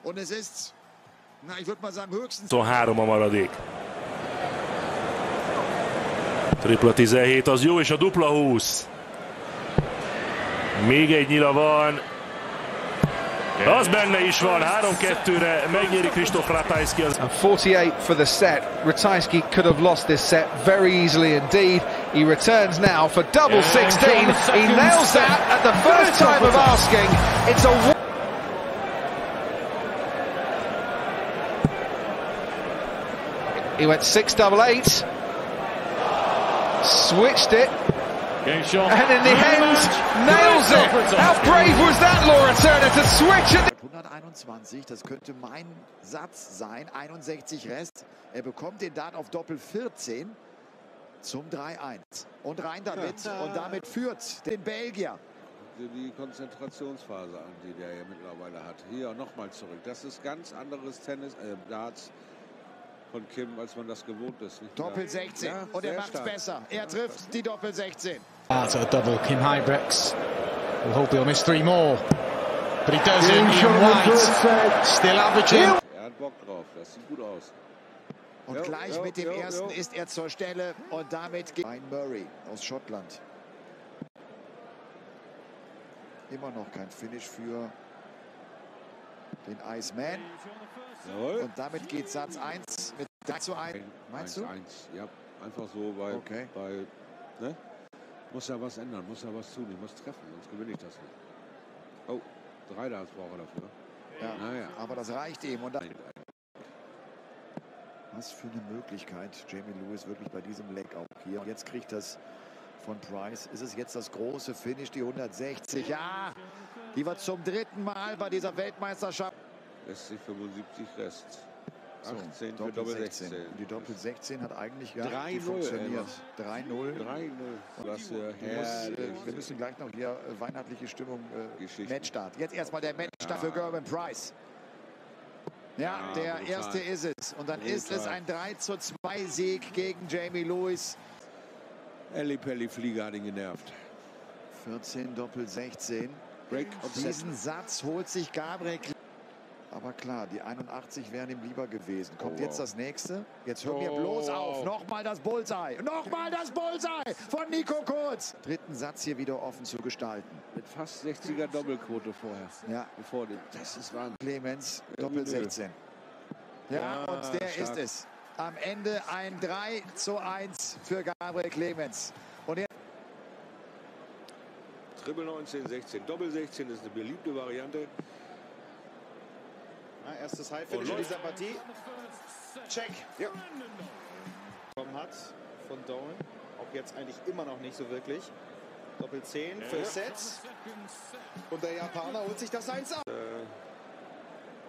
G: und es ist, na, ich würde mal sagen, höchstens.
L: 23 a maradék. Tripla 17 az jó, és a dupla 20. Még egy nyila van. Az benne is van, 3-2-re megnyeri Kristóf Ratajski az
M: And 48 for the set. Ratajski could have lost this set very easily indeed. He returns now for double 16. He nails that at the first time of asking. It's a He went six double eight. Switched it. And in the end, nails it. How brave was that, Laura Turner, to switch it?
G: 121, das könnte mein Satz sein. 61 Rest. Er bekommt den Dart auf Doppel 14 zum 3-1. Und rein damit. Und damit führt den Belgier.
N: die Konzentrationsphase an, die der ja mittlerweile hat. Hier nochmal zurück. Das ist ganz anderes Tennis, äh, Darts von Kim, als man das gewohnt ist. nicht
G: Doppel
N: wahr?
G: 16.
N: Ja,
G: Und er macht's
N: stark.
G: besser. Er trifft die Doppel 16.
E: That's a double. Kim Hybrex will hope he'll miss three more. But he doesn't. Ian White still averaging.
N: Er hat Bock drauf. Das sieht gut aus.
G: Und
N: Jo,
G: gleich
N: jo,
G: mit dem
N: jo,
G: ersten ist er zur Stelle. Und damit geht Ryan Murray aus Schottland. Immer noch kein Finish für den Iceman.
N: Jawohl.
G: Und damit geht Satz 1 mit 3 zu 1. Meinst du?
N: 1-1. Ja, einfach so, weil,
G: Okay.
N: weil ne? muss ja was ändern, muss ja was tun, ich muss treffen, sonst gewinne ich das nicht. Oh, drei Darts braucht er dafür.
G: Ja,
N: Naja.
G: aber das reicht ihm. Und Was für eine Möglichkeit, Jamie Lewis wirklich bei diesem Leck auch hier. Und jetzt kriegt das von Price. Ist es jetzt das große Finish, die 160? Ja, die wird zum dritten Mal bei dieser Weltmeisterschaft.
N: Lässt sich 75 Rest.
G: So,
N: 18 für Doppel 16.
G: Und die Doppel 16 hat eigentlich gar
N: 3-0,
G: nicht funktioniert.
N: ey,
G: 3-0.
N: 3-0. Das ist ja
G: Du musst, äh, wir müssen gleich noch hier äh, weihnachtliche Stimmung, äh, Matchstart. Jetzt erstmal der Matchstart für Gerben Price. Ja,
N: Ja,
G: der
N: brutal.
G: erste ist es. Und dann ist es
N: Brutal.
G: ein 3 zu 2 Sieg gegen Jamie Lewis.
N: Elli Pelli Flieger hat ihn genervt.
G: 14 Doppel 16.
N: Break
G: diesen Satz holt sich Gabriel. Aber klar, die 81 wären ihm lieber gewesen. Kommt
N: Oh, wow.
G: jetzt das nächste? Jetzt hör mir bloß
N: Oh.
G: auf. Nochmal das Bullseye. Nochmal das Bullseye von Nico Kurz. Dritten Satz hier wieder offen zu gestalten.
N: Mit fast 60er Doppelquote vorher.
G: Ja.
N: Bevor den, das ist Wahnsinn.
G: Clemens,
N: Ja,
G: Doppel
N: nö.
G: 16. Ja,
N: Ja,
G: und der
N: stark.
G: ist es. Am Ende ein 3 zu 1 für Gabriel Clemens. Und er
N: Triple 19, 16. Doppel 16 ist eine beliebte Variante.
A: Ja, erstes High-Finish
L: Und
A: in dieser Partie. Check. Ja. Bekommen hat von Dolan. Auch jetzt eigentlich immer noch nicht so wirklich. Doppel 10 für
L: Ja.
A: Sets. Und der Japaner holt sich das 1 ab.
L: Äh,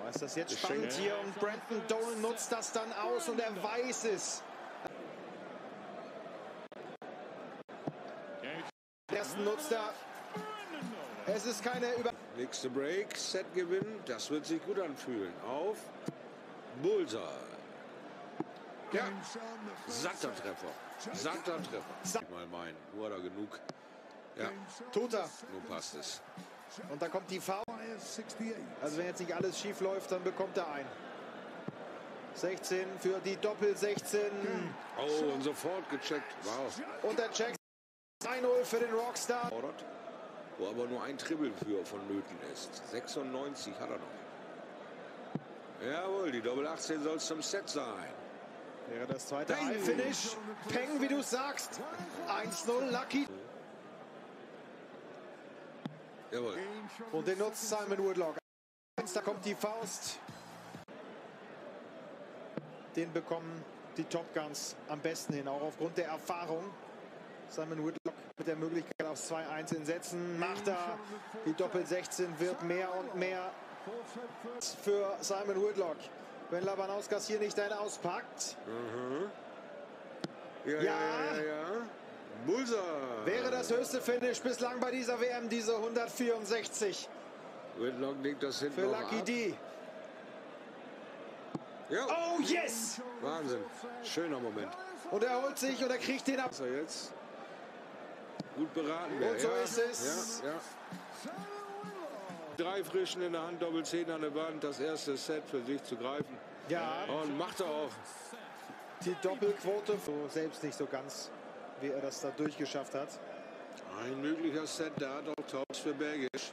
A: Oh, ist das jetzt spannend hier und Brandon Dolan nutzt das dann aus und er weiß es. Ersten nutzt er. Es ist keine Über...
N: Nächste Break, Set gewinnen, das wird sich gut anfühlen. Auf Bullseye. Ja, satter Treffer. Satter Treffer. Mal meinen, nur er genug. Ja,
A: Tut er.
N: nun passt es.
A: Und da kommt die Foul. Also wenn jetzt nicht alles schief läuft, dann bekommt er ein. 16 für die Doppel 16.
N: Oh, und sofort gecheckt. Wow.
A: Und der Check 3-0 für den Rockstar.
N: Wo aber nur ein Triple für vonnöten ist. 96 hat er noch. Jawohl, die Doppel 18 soll es zum Set sein.
A: Wäre das zweite High-Finish. Peng, wie du sagst. 1-0 Lucky.
N: Jawohl.
A: Und den nutzt Simon Woodlock. Da kommt die Faust. Den bekommen die Top Guns am besten hin, auch aufgrund der Erfahrung. Simon Woodlock mit der Möglichkeit aufs 2-1 in Sätzen macht er. Die Doppel 16 wird mehr und mehr für Simon Woodlock. Wenn Labanauskas hier nicht einen auspackt,
N: Mhm. Ja, ja,
A: Ja.
N: ja. Bullseye.
A: wäre das höchste Finish bislang bei dieser WM, diese 164
N: Whitlock legt das hinten
A: für Lucky
N: ab.
A: D.
N: Ja.
A: Oh yes!
N: Wahnsinn. Schöner Moment.
A: Und er holt sich und er kriegt den ab.
N: Was er jetzt? Gut beraten.
A: Und so
N: ja.
A: ist es.
N: Ja, ja. Drei Frischen in der Hand, Doppel 10 an der Wand. Das erste Set für sich zu greifen.
A: Ja.
N: Und macht er auch.
A: Die Doppelquote so selbst nicht so ganz, wie er das da durchgeschafft hat.
N: Ein möglicher Set, da auch Tops für Bergisch.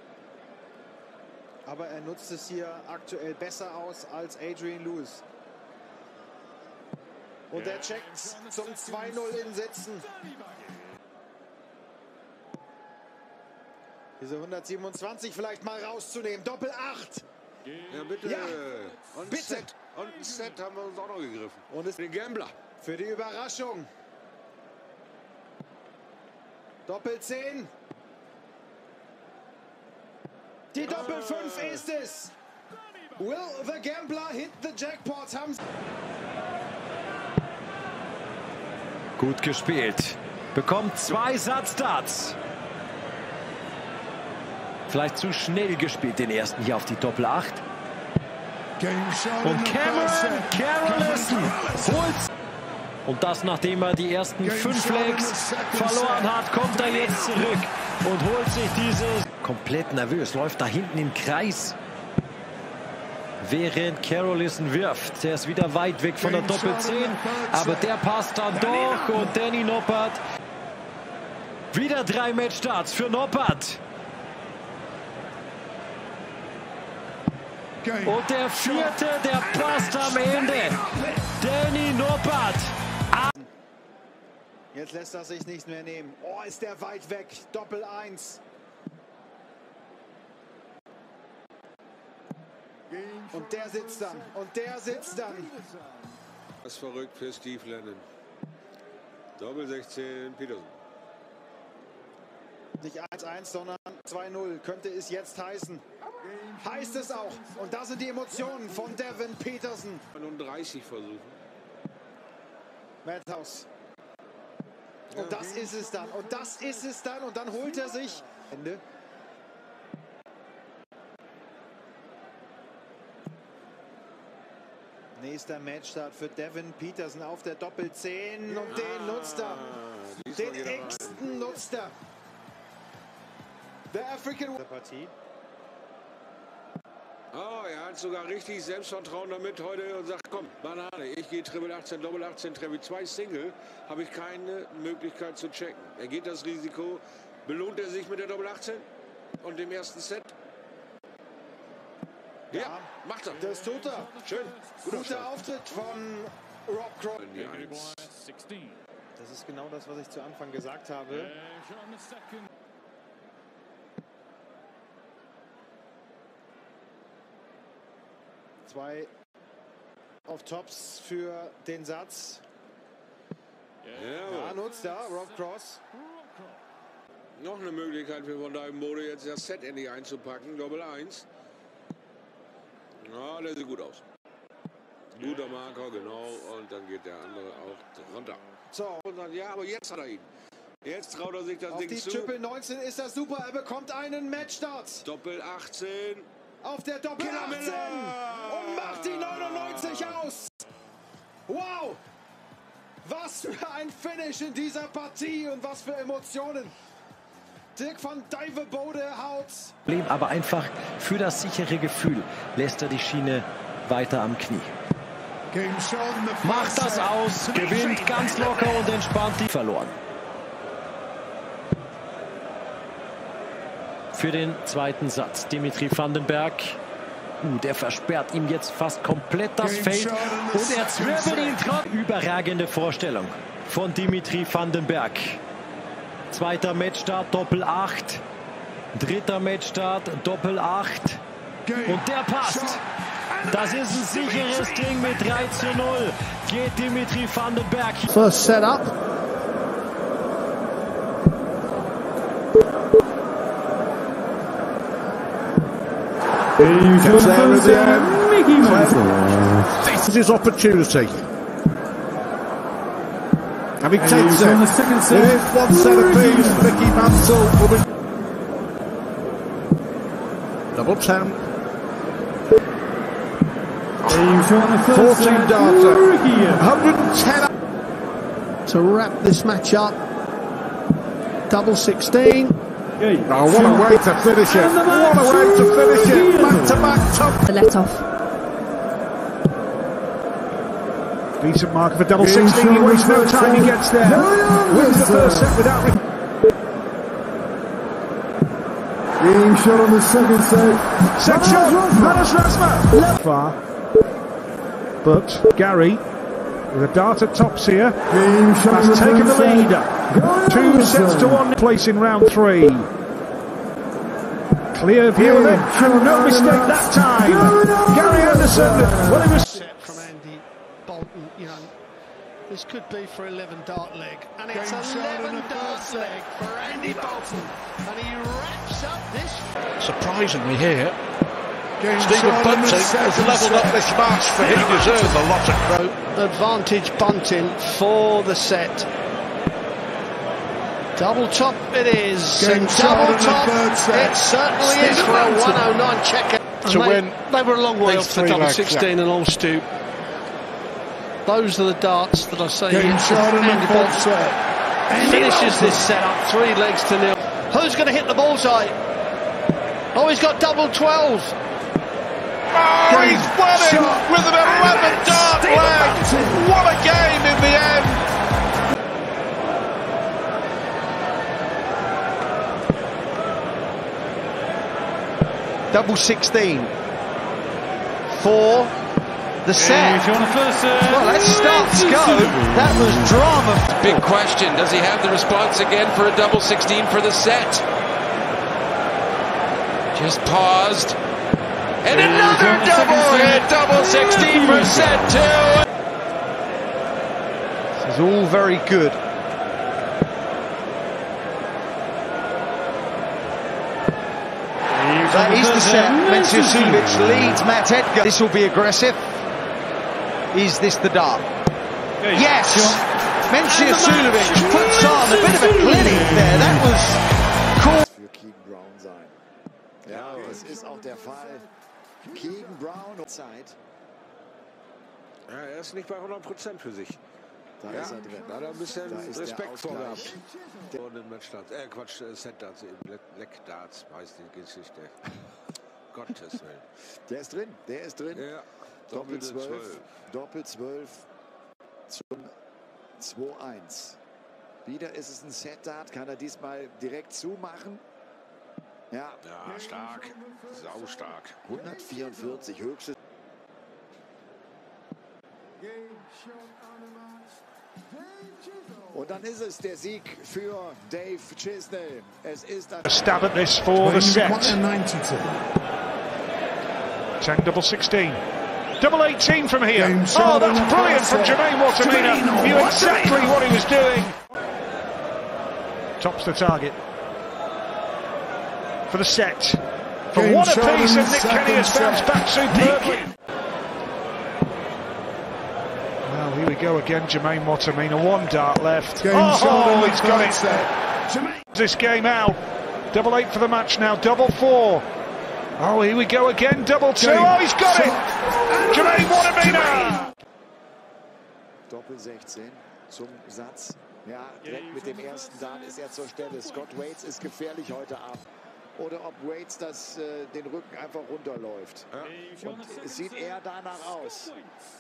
A: Aber er nutzt es hier aktuell besser aus als Adrian Lewis. Und er checkt zum 2-0 in Sätzen. Diese 127 vielleicht mal rauszunehmen. Doppel 8.
N: Ja, bitte.
A: Ja,
N: Und
A: bitte.
N: Set. Und ein Set haben wir uns auch noch gegriffen.
A: Und es
N: Den Gambler.
A: für die Überraschung. Doppel 10. Die Doppel 5 ist es. Will the Gambler hit the jackpot? Haben
C: Gut gespielt. Bekommt zwei Satzdarts. Vielleicht zu schnell gespielt, den ersten hier auf die Doppel 8. Und Cameron Carolison holt's. Und das, nachdem er die ersten fünf Legs verloren hat, kommt er jetzt zurück und holt sich dieses. Komplett nervös, läuft da hinten im Kreis. Während Carolison wirft. Der ist wieder weit weg von der Doppel 10. Aber der passt dann doch. Und Danny Noppert. Wieder drei Matchstarts für Noppert. Und der vierte, der passt am Ende. Danny Noppert.
A: Jetzt lässt er sich nicht mehr nehmen. Oh, ist der weit weg. Doppel 1. Und der sitzt dann. Und der sitzt dann.
N: Das ist verrückt für Steve Lennon. Doppel 16 Peterson.
A: Nicht 1-1, sondern 2-0. Könnte es jetzt heißen. Heißt es auch. Und da sind die Emotionen von Devin Peterson.
N: 39 versuchen.
A: Madhouse. Und das ist es dann. Und das ist es dann. Und dann holt er sich. Ende. Nächster Matchstart für Devin Peterson auf der Doppel 10. Und den nutzt er. Den engsten nutzt er. Der African Partie.
N: Oh, er hat sogar richtig Selbstvertrauen damit heute und sagt, komm, Banane, ich gehe Triple 18, Doppel 18, Treble 2 Single, habe ich keine Möglichkeit zu checken. Er geht das Risiko, belohnt er sich mit der Doppel 18 und dem ersten Set? Ja, macht er.
A: Das tut er.
N: Schön.
A: Guter Auftritt von Rob
N: Eins.
A: Das ist genau das, was ich zu Anfang gesagt habe. Zwei auf Tops für den Satz.
N: Ja,
A: Ja, nutzt da, Rob Cross.
N: Noch eine Möglichkeit für Von Dijvenbode jetzt das Set endlich einzupacken. Doppel 1. Ja, der sieht gut aus. Guter Marker, genau. Und dann geht der andere auch runter.
A: So.
N: Und dann, ja, aber jetzt hat er ihn. Jetzt traut er sich das
A: Auf
N: Ding
A: die
N: zu.
A: Triple 19 ist das super. Er bekommt einen Matchstart.
N: Doppel 18.
A: Auf der Doppel 18. Und macht die 99 aus. Wow. Was für ein Finish in dieser Partie und was für Emotionen. Dirk van Dijvenbode haut
C: Problem, aber einfach für das sichere Gefühl lässt er die Schiene weiter am Knie. Macht das aus, gewinnt ganz locker und entspannt die verloren. Für den zweiten Satz Dimitri Vandenberg. Uh, der versperrt ihm jetzt fast komplett das Feld und er zwirbelt ihn trotzdem. Überragende Vorstellung von Dimitri Vandenberg. Zweiter Matchstart, Doppel 8. Dritter Matchstart, Doppel 8. Und der passt. Das ist ein sicheres Ding mit 3 zu 0. Geht Dimitri Vandenberg.
O: First set up.
J: Gets there at the end. This is his opportunity. And he takes it. It is one set apiece. Mickey Mansell will be. Double ten. 14 data. 110
O: to wrap this match up. Double 16.
J: Oh, what a way to finish it. What a way to finish it.
K: The let off.
J: Decent mark for double 16. He wastes no time. He gets there. Wins the first set without. Re-
H: Game shot on the second set.
J: Set shot. Manos Rasma. Far. But Gary with a dart at tops here has taken the lead. Two sets to one place in round three. Clear view of it. No mistake that time. Gary Anderson. Well, he was.
O: Set from Andy Bolton, you know. This could be for 11 dart leg. And it's 11 dart leg for Andy Bolton. And he wraps up this.
J: Surprisingly here.
O: Stephen
J: Bunting has levelled up this match for he deserves a lot of credit.
O: Advantage bunting for the set. Double top it is.
J: Game
O: and double top it certainly is for a 109 checker.
J: To
O: they,
J: win
O: They were a long way
J: these
O: off the
J: three
O: double
J: legs,
O: 16
J: yeah.
O: and all stoop. Those are the darts that I say.
J: Game
O: yes,
J: shot in the
O: Andy
J: fourth
O: Bolton
J: set.
O: Finishes this set up three legs to nil. Who's going to hit the bullseye? Oh, he's got double 12.
J: Oh, he's won it with an 11 dart leg. What a game in the end.
M: Double 16 for the set. Well, let's start to go. That was drama.
P: Big question. Does he have the response again for a double 16 for the set? Just paused. And another double hit. Double 16 for set two.
M: This is all very good. That is the set. Mencia leads Matt Edgar. This will be aggressive. Is this the dart? Yes! Mencia puts on a bit of a clinic there. That was cool.
G: Für Keegan Brown sein. Ja, das ist auch der Fall. Keegan Brown Zeit.
N: Ja, er ist nicht bei 100% für sich.
G: Da
N: ja,
G: ist er drin.
N: Da hat er ein bisschen
G: der
N: Respekt vor gehabt. Und den Matchdarts. Äh, Quatsch, äh, Set-Darts. Leck- Leck-Darts heißt die Geschichte. *laughs* Gottes Willen.
G: Der ist drin, der ist drin.
N: Ja,
G: Doppel
N: doppelte
G: 12.
N: 12.
G: Doppel 12 zum 2-1. Wieder ist es ein Set-Dart, kann er diesmal direkt zumachen. Ja.
N: Ja, stark. Sau stark.
G: 144, höchstes. Dann ist es der Sieg für Dave Chisnell. Es ist ein
J: A stab at this for the set. Chang double 16. Double 18 from here. Oh, that's brilliant from Jermaine Watermina. Knew exactly what he was doing. Tops the target. For the set. For
Q: Game
J: one
Q: shot
J: apiece, and Nick Kenny has
Q: second
J: bounced back superbly. Go again, Jermaine Watermina. One dart left.
Q: Game
J: oh,
Q: the
J: he's got it.
Q: set.
J: This game out. Double eight for the match now. Double four. Oh, here we go again. Double two.
Q: Game
J: Oh, he's got
Q: shot.
J: it. Jermaine Watermina.
G: Doppel 16 zum Satz. Ja, direkt mit dem ersten Dart ist er zur Stelle. Scott Waits ist gefährlich heute Abend. Oder ob Waits das, äh, den Rücken einfach runterläuft. Und es sieht eher danach aus.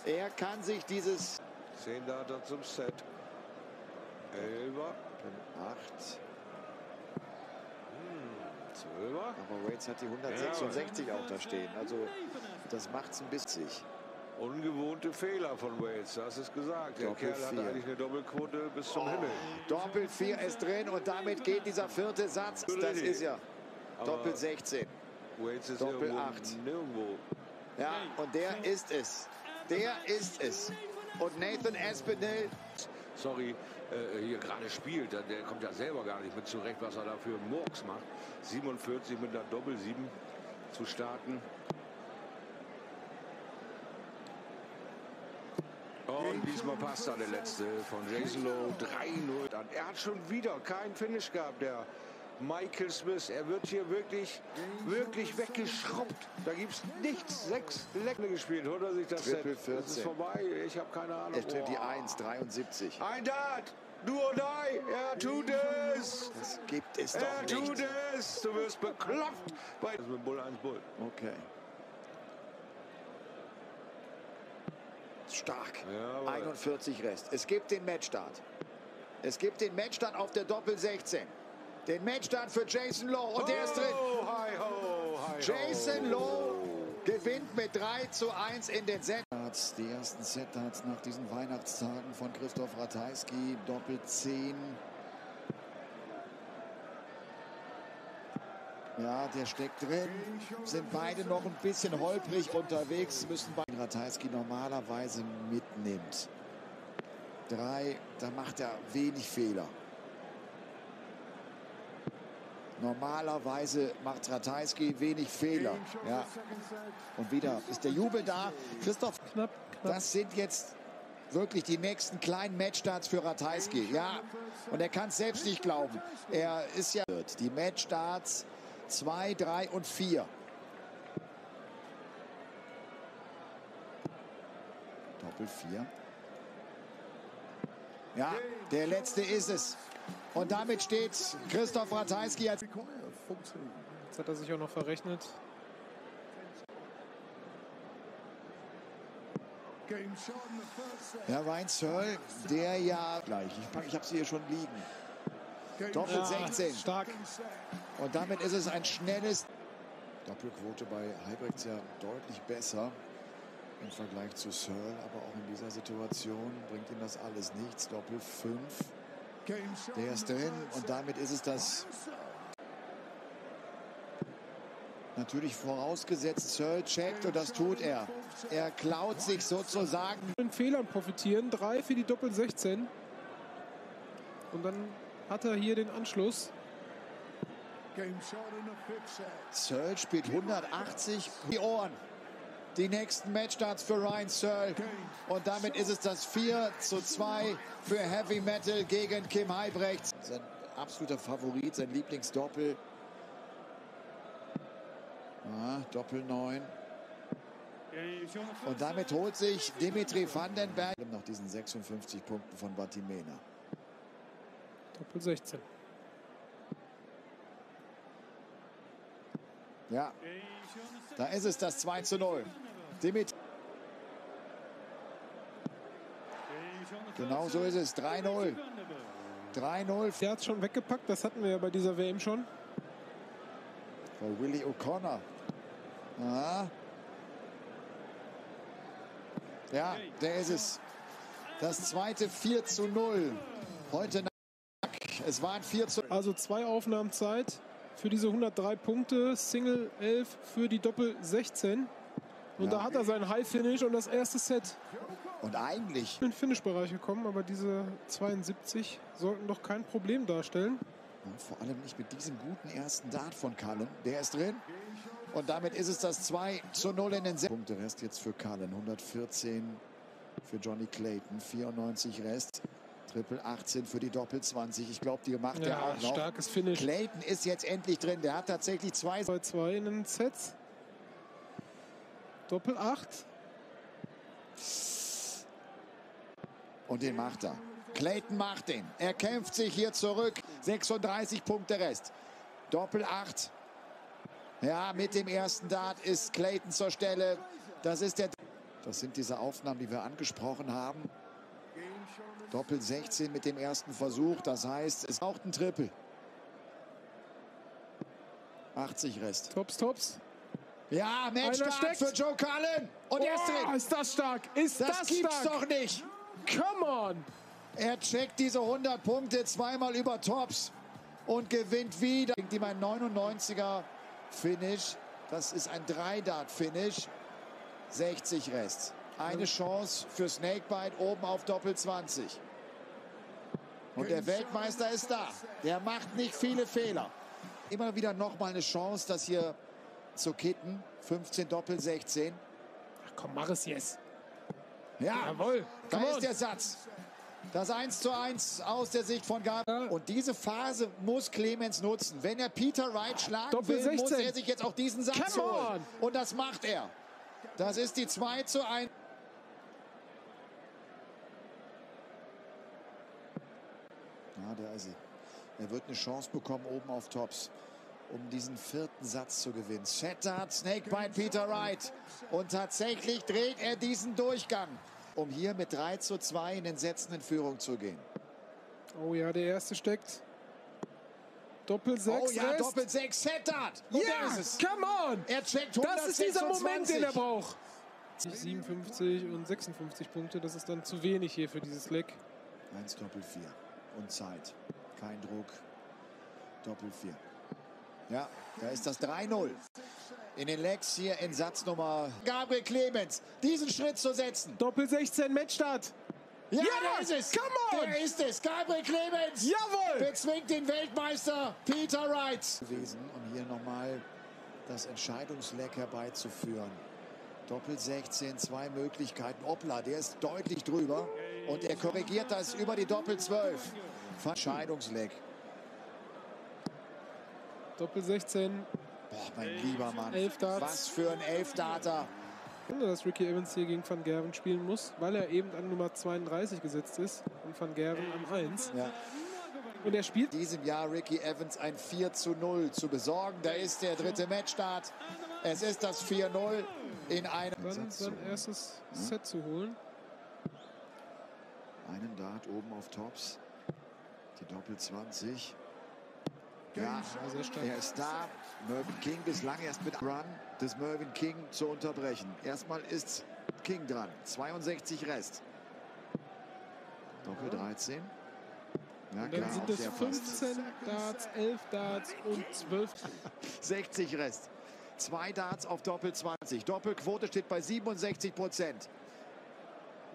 G: Er kann sich dieses...
N: 10 Data zum Set. Elfer.
G: 8.
N: Zwölfer.
G: Aber Waits hat die 166 auch da stehen. Also das macht es ein bisschen.
N: Ungewohnte Fehler von Wales, du hast es gesagt. Der
G: Doppel
N: Kerl hat
G: vier.
N: eigentlich eine Doppelquote bis zum Himmel.
G: Doppel 4 ist drin und damit geht dieser vierte Satz. Das ist ja Doppel 16.
N: Wales ist
G: Doppel
N: irgendwo
G: 8.
N: nirgendwo.
G: Ja, und der ist es. Der ist es. Und Nathan Aspinall.
N: Sorry, äh, hier gerade spielt, der kommt ja selber gar nicht mit zurecht, was er da für Murks macht. 47 mit einer Doppel 7 zu starten. Und diesmal passt da der letzte von Jason Lowe 3-0 an. Er hat schon wieder keinen Finish gehabt, der Michael Smith. Er wird hier wirklich, wirklich weggeschraubt. Da gibt es nichts. Sechs Leckle gespielt. Holt er sich das
G: Triple
N: Set. Das ist
G: 14.
N: vorbei. Ich habe keine Ahnung.
G: Er trifft die
N: Boah.
G: 1, 73.
N: Ein Dart! Du und I! Er tut es!
G: Das gibt es
N: Er
G: doch
N: tut
G: nicht.
N: es! Du wirst bekloppt! Bei das ist mit Bull 1 Bull.
G: Okay. Stark.
N: Jawohl.
G: 41 Rest. Es gibt den Matchstart. Es gibt den Matchstart auf der Doppel 16. Den Matchstart für Jason Lowe und der ist drin.
N: Oh, hi ho, hi ho.
G: Jason Lowe gewinnt mit 3 zu 1 in den Set. Die ersten Set-Darts nach diesen Weihnachtstagen von Christoph Ratajski, Doppel 10. Ja, der steckt drin. Sind beide noch ein bisschen holprig unterwegs, müssen bei Ratajski normalerweise mitnimmt. Drei, da macht er wenig Fehler. Normalerweise macht Ratajski wenig Fehler. Ja. Und wieder ist der Jubel da. Christoph,
B: Knapp, knapp.
G: das sind jetzt wirklich die nächsten kleinen Matchstarts für Ratajski. Ja, und er kann es selbst nicht glauben. Er ist ja die Matchstarts 2, 3 und 4. Doppel 4. Ja, der letzte ist es. Und damit steht Christoph Ratajski als
B: Jetzt hat er sich auch noch verrechnet.
G: Ja, Searle, der ja gleich. Ich, ich habe sie hier schon liegen. Doppel
B: Ja,
G: 16.
B: Stark.
G: Und damit ist es ein schnelles. Doppelquote bei Heibrechts ja deutlich besser im Vergleich zu Searle, aber auch in dieser Situation bringt ihm das alles nichts. Doppel 5. Der ist drin und damit ist es das. Natürlich vorausgesetzt, Searle checkt und das tut er. Er klaut sich sozusagen
B: Den Fehlern profitieren. Drei für die Doppel 16. Und dann hat er hier den Anschluss.
G: Searle spielt 180 die Ohren. Die nächsten Matchstarts für Ryan Searle. Und damit ist es das 4 zu 2 für Heavy Metal gegen Kim Heibrechts. Sein absoluter Favorit, sein Lieblingsdoppel. Ah, Doppel 9. Und damit holt sich Dimitri Vandenberg nach diesen 56 Punkten von Batimena.
B: Doppel 16.
G: Ja, da ist es das 2 zu 0. Dimitri. Genau so ist es. 3-0. 3-0
B: Der hat es schon weggepackt. Das hatten wir ja bei dieser WM schon.
G: für Willie O'Connor. Ja, der ist es. Das zweite 4 zu 0. Heute Nacht. Es waren 4 zu
B: Also zwei Aufnahmen Zeit für diese 103 Punkte. Single 11 für die Doppel 16. Und
G: Ja.
B: da hat er sein High-Finish und das erste Set
G: Und eigentlich
B: in den Finish-Bereich gekommen, aber diese 72 sollten doch kein Problem darstellen.
G: Und vor allem nicht mit diesem guten ersten Dart von Cullen. Der ist drin. Und damit ist es das 2 zu 0 in den Set. Punkte Rest jetzt für Cullen. 114 für Johnny Clayton. 94 Rest. Triple 18 für die Doppel 20. Ich glaube, die macht er
B: Ja,
G: auch noch.
B: starkes Finish.
G: Clayton ist jetzt endlich drin. Der hat tatsächlich zwei.
B: 2-2 in den Sets. Doppel 8.
G: Und den macht er. Clayton macht den. Er kämpft sich hier zurück. 36 Punkte Rest. Doppel 8. Ja, mit dem ersten Dart ist Clayton zur Stelle. Das ist der. Das sind diese Aufnahmen, die wir angesprochen haben. Doppel 16 mit dem ersten Versuch. Das heißt, es braucht ein Triple. 80 Rest.
B: Tops, Tops.
G: Ja, Matchstart für Joe Cullen. Und er ist
B: Oh,
G: drin.
B: ist das stark. Ist
G: Das,
B: das,
G: gibt's
B: stark.
G: doch nicht.
B: Come on.
G: Er checkt diese 100 Punkte zweimal über Tops und gewinnt wieder. Bringt ihm ein 99er Finish. Das ist ein 3-Dart-Finish. 60 Rest. Eine Chance für Snakebite oben auf Doppel 20. Und der Weltmeister ist da. Der macht nicht viele Fehler. Immer wieder nochmal eine Chance, das hier zu kitten. 15 Doppel 16.
B: Ach komm, mach es jetzt.
G: Ja,
B: Jawohl.
G: da ist der Satz. Das 1 zu 1 aus der Sicht von Gabriel. Und diese Phase muss Clemens nutzen. Wenn er Peter Wright schlagen
B: Doppel
G: will, muss
B: 16.
G: er sich jetzt auch diesen Satz
B: Come
G: holen.
B: on.
G: Und das macht er. Das ist die 2 zu 1. Ja, da ist sie. Er wird eine Chance bekommen oben auf Tops, um diesen vierten Satz zu gewinnen. Shattered, Snakebite, Peter Wright. Und tatsächlich dreht er diesen Durchgang, um hier mit 3 zu 2 in den Sätzen in Führung zu gehen.
B: Oh ja, der erste steckt. Doppel 6.
G: oh ja, Doppel 6, Shattered.
B: Ja,
G: es.
B: come on.
G: Er checkt
B: Das ist dieser
G: 126.
B: Moment, den er braucht. 57 und 56 Punkte, das ist dann zu wenig hier für dieses Leck.
G: 1 Doppel 4 und Zeit. Kein Druck. Doppel 4. Ja, da ist das 3-0. In den Lecks hier in Satz Nummer Gabriel Clemens, diesen Schritt zu setzen.
B: Doppel 16, Matchstart.
G: Ja,
B: Ja,
G: der ist es.
B: come on.
G: Der ist es. Gabriel Clemens.
B: Jawohl.
G: Bezwingt den Weltmeister Peter Wright. Gewesen, um hier nochmal das Entscheidungsleck herbeizuführen. Doppel 16, zwei Möglichkeiten. Oppla, der ist deutlich drüber. Und er korrigiert das über die Doppel 12. Entscheidungsleck.
B: Doppel 16.
G: Boah, mein lieber Mann.
B: Elf Darts.
G: Was für ein Elfdater.
B: Wunder, dass Ricky Evans hier gegen Van Gerven spielen muss, weil er eben an Nummer 32 gesetzt ist und Van Gerven an 1.
G: Ja.
B: Und er spielt
G: diesem Jahr Ricky Evans ein 4 zu 0 zu besorgen. Da ist der dritte Matchstart. Es ist das 4-0 in einem
B: dann sein erstes Set zu holen.
G: Einen Dart oben auf Tops. Die Doppel 20. Ja,
B: sehr stark.
G: er ist da. Mervyn King bislang erst mit Run des Mervyn King zu unterbrechen. Erstmal ist King dran. 62 Rest. Doppel 13. Ja,
B: Und dann
G: klar,
B: sind es
G: sehr fast.
B: 15 Darts, 11 Darts und 12.
G: 60 *laughs* Rest. Zwei Darts auf Doppel 20. Doppelquote steht bei 67 Prozent.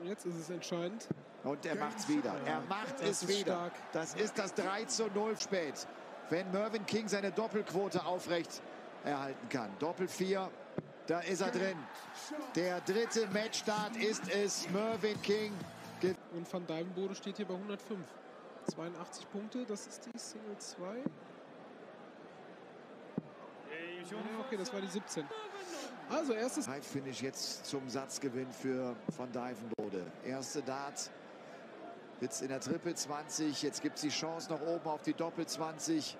B: Jetzt ist es entscheidend.
G: Und er macht's wieder. Er macht
B: Das
G: es wieder.
B: stark.
G: Das ist das 3 zu 0 spät. Wenn Mervyn King seine Doppelquote aufrecht erhalten kann. Doppel 4, da ist er drin. Der dritte Matchstart ist es. Mervyn King.
B: Und Van Dijvenbode steht hier bei 105. 82 Punkte, das ist die Single 2. Ja, okay, das war die 17. Also erstes
G: High Finish jetzt zum Satzgewinn für Van Dijvenbode. Erste Dart. Jetzt in der Triple 20. Jetzt gibt es die Chance noch oben auf die Doppel 20.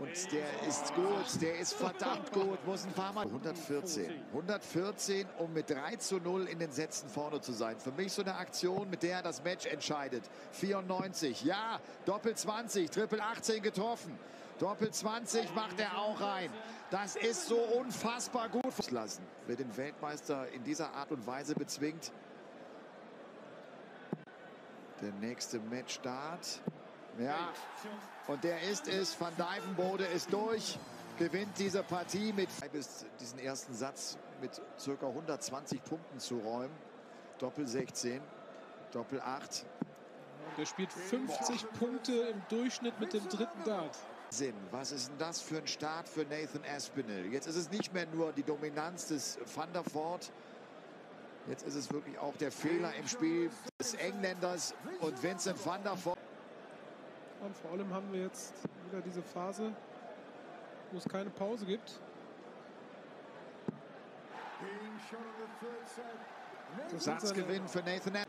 G: Und der ist gut, der ist verdammt gut, muss ein paar Mal. 114. 114, um mit 3 zu 0 in den Sätzen vorne zu sein. Für mich so eine Aktion, mit der er das Match entscheidet. 94, ja, Doppel 20, Triple 18 getroffen. Doppel 20 macht er auch rein. Das ist so unfassbar gut. Lassen. Wer den Weltmeister in dieser Art und Weise bezwingt. Der nächste Matchstart. Ja, und der ist es. Van Dijvenbode ist durch. gewinnt diese Partie mit bis diesen ersten Satz mit ca. 120 Punkten zu räumen. Doppel 16, Doppel 8.
B: Der spielt 50 Punkte im Durchschnitt mit dem dritten Dart.
G: Sinn. Was ist denn das für ein Start für Nathan Aspinall? Jetzt ist es nicht mehr nur die Dominanz des Van der Voort. Jetzt ist es wirklich auch der Fehler im Spiel des Engländers und Vincent van der Voort.
B: Und vor allem haben wir jetzt wieder diese Phase, wo es keine Pause gibt.
G: Satzgewinn für Nathan Aspinall.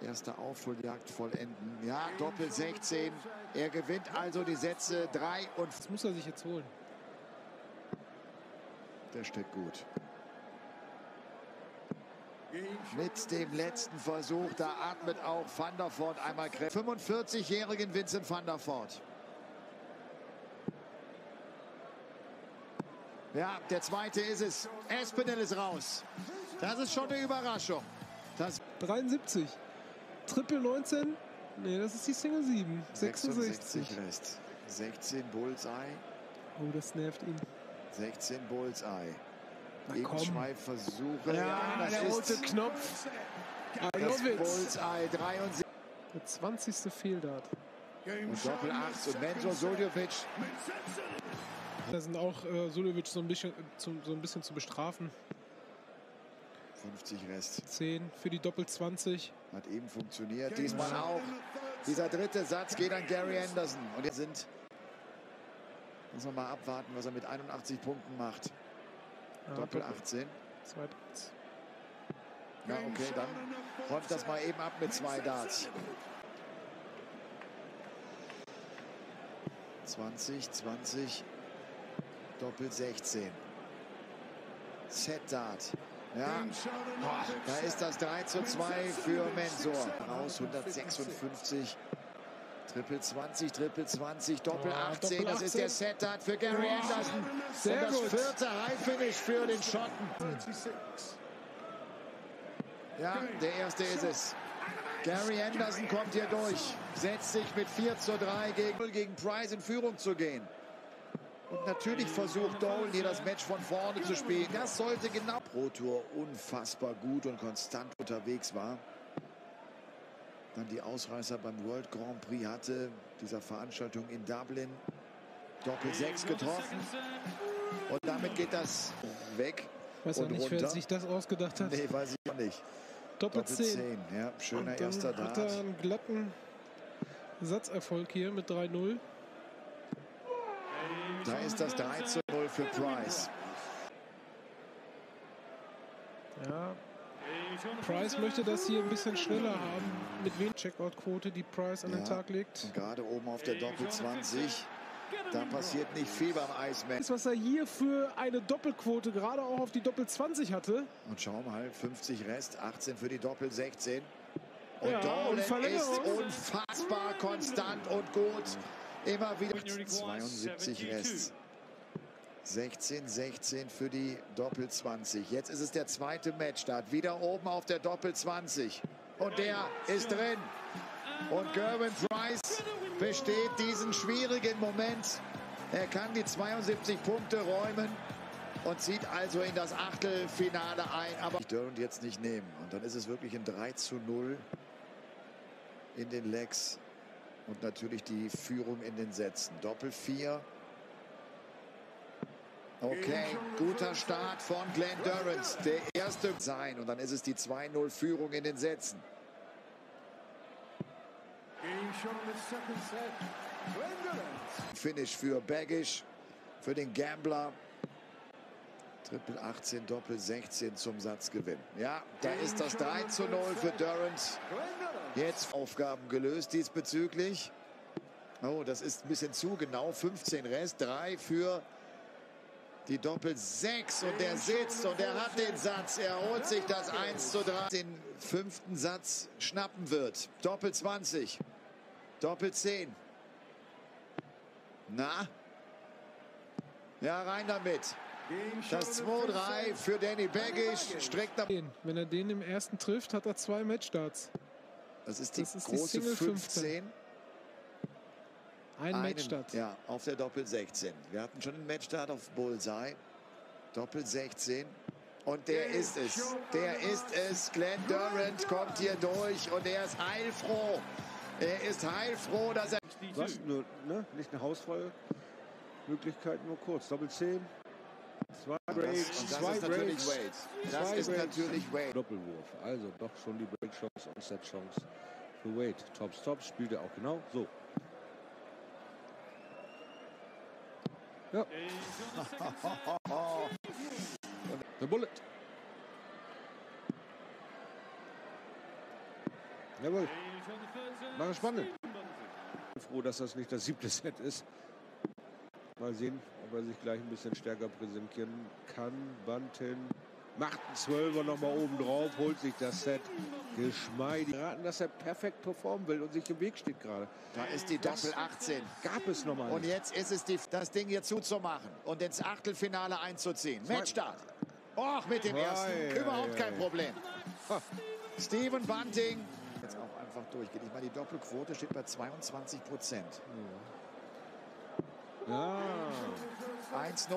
G: Erste Aufholjagd vollenden. Ja, Doppel 16. Er gewinnt also die Sätze 3 und...
B: Das muss er sich jetzt holen.
G: Der steht gut. Mit dem letzten Versuch, da atmet auch Van der Voort einmal kräftig. 45-jährigen Vincent van der Voort. Ja, der zweite ist es. Espinel ist raus. Das ist schon eine Überraschung. Das
B: 73. Triple 19. Nee, das ist die Single 7. 66.
G: 66 Rest. 16 Bullseye.
B: Oh, das nervt ihn.
G: 16 Bullseye.
B: Na
G: Eben
B: komm.
G: zwei Versuche.
B: Ja,
G: das
B: der
G: ist
B: rote Knopf. I
G: das. Bullseye 73.
B: Der 20. Fehldart.
G: Und Doppel 8 und Menzo Suljovic.
B: Da sind auch äh, Suljovic so ein, bisschen, zu, so ein bisschen zu bestrafen.
G: 50 Rest.
B: 10 für die Doppel 20.
G: Hat eben funktioniert. Diesmal auch. Dieser dritte Satz geht an Gary Anderson. Und jetzt sind. Muss man mal abwarten, was er mit 81 Punkten macht.
B: Ja,
G: Doppel
B: Doppel.
G: 18.
B: Zwei Darts.
G: Ja, okay, dann räumt das mal eben ab mit zwei Darts. 20, 20, Doppel 16. Set-Dart. Ja, Boah, da ist das 3 zu 2 für Mensor. Raus 156. Triple 20, Triple 20, Doppel
B: Ja,
G: 18.
B: Doppel
G: Das ist der
B: 18.
G: Set-Dart für Gary Anderson.
B: Sehr
G: Und das
B: gut.
G: vierte High-Finish für den Schotten. Ja, der erste ist es. Gary Anderson kommt hier durch, setzt sich mit 4 zu 3 gegen, gegen Price in Führung zu gehen. Und natürlich versucht Dolan hier das Match von vorne zu spielen. Das sollte genau Pro Tour unfassbar gut und konstant unterwegs war. Dann die Ausreißer beim World Grand Prix hatte, dieser Veranstaltung in Dublin. Doppel 6 getroffen. Und damit geht das weg.
B: Weiß auch
G: und
B: nicht, wer
G: runter.
B: sich das ausgedacht hat.
G: Nee, weiß ich auch nicht.
B: Doppel 10.
G: 10, ja, schöner
B: Und dann
G: erster
B: hat
G: Dart.
B: er einen glatten Satzerfolg hier mit 3-0.
G: Da ist das 3 zu 0 für Price.
B: Ja. Price möchte das hier ein bisschen schneller haben. Mit wenig Checkout-Quote, die Price an den
G: Ja.
B: Tag legt.
G: Gerade oben auf der Doppel 20. Da passiert nicht viel beim Iceman.
B: Das, was er hier für eine Doppelquote gerade auch auf die Doppel 20 hatte.
G: Und schau mal, 50 Rest, 18 für die Doppel 16. Und
B: Ja,
G: Dolan ist unfassbar konstant und gut. Immer wieder 72 Rest. 16, 16 für die Doppel 20. Jetzt ist es der zweite Matchstart. Wieder oben auf der Doppel 20. Und der ist drin. Und Gervin Price besteht diesen schwierigen Moment. Er kann die 72 Punkte räumen und zieht also in das Achtelfinale ein. Aber ich Durant jetzt nicht nehmen. Und dann ist es wirklich ein 3 zu 0 in den Legs. Und natürlich die Führung in den Sätzen. Doppel 4. Okay, guter Start von Glenn Durrance. Der erste sein. Und dann ist es die 2-0 Führung in den Sätzen. Finish für Baggish, für den Gambler. Triple 18, Doppel 16 zum Satzgewinn. Ja, da ist das 3 zu 0 für Durant. Jetzt Aufgaben gelöst diesbezüglich. Oh, das ist ein bisschen zu genau. 15 Rest, 3 für die Doppel 6 und der sitzt und er hat den Satz. Er holt sich das 1 zu 3. Den fünften Satz schnappen wird. Doppel 20. Doppel 10. Na? Ja, rein damit. Das 2-3 für Danny Baggish. Streckt ab.
B: Wenn er den im ersten trifft, hat er zwei Matchstarts.
G: Das ist die
B: Das ist die
G: große
B: Single
G: 15.
B: Ein
G: einen,
B: Matchstart.
G: Ja, auf der Doppel 16. Wir hatten schon einen Matchstart auf Bullseye. Doppel 16. Und der ist es. Der ist es. Glenn Durant kommt hier durch und er ist heilfroh. Er ist heilfroh, dass er.
N: Was? Nur, ne? Nicht eine hausfreie Möglichkeit, nur kurz. Doppel 10. Zwei Breaks.
G: und das
N: zwei
G: ist natürlich. Wade. Das
N: Zwei
G: ist
N: Breaks.
G: natürlich Wade.
N: Doppelwurf. Also doch schon die Break-Chance und Set-Chance für Wade. Tops, Tops spielt er auch genau so. Ja. *laughs* The Bullet. Jawohl. War spannend. Froh, dass das nicht das siebte Set ist. Mal sehen, ob er sich gleich ein bisschen stärker präsentieren kann. Banten macht einen Zwölfer nochmal oben drauf, holt sich das Set. Geschmeidig. Raten, dass er perfekt performen will und sich im Weg steht gerade.
G: Da ist die Doppel 18.
N: Gab es nochmal.
G: Und jetzt ist es die, das Ding hier zuzumachen und ins Achtelfinale einzuziehen. Matchstart. Och, mit dem
N: Ei,
G: ersten.
N: ei,
G: Überhaupt
N: ei.
G: kein Problem. Steven Bunting. Jetzt auch einfach durchgeht. Ich meine, die Doppelquote steht bei 22 Prozent.
N: Ja.
G: 1-0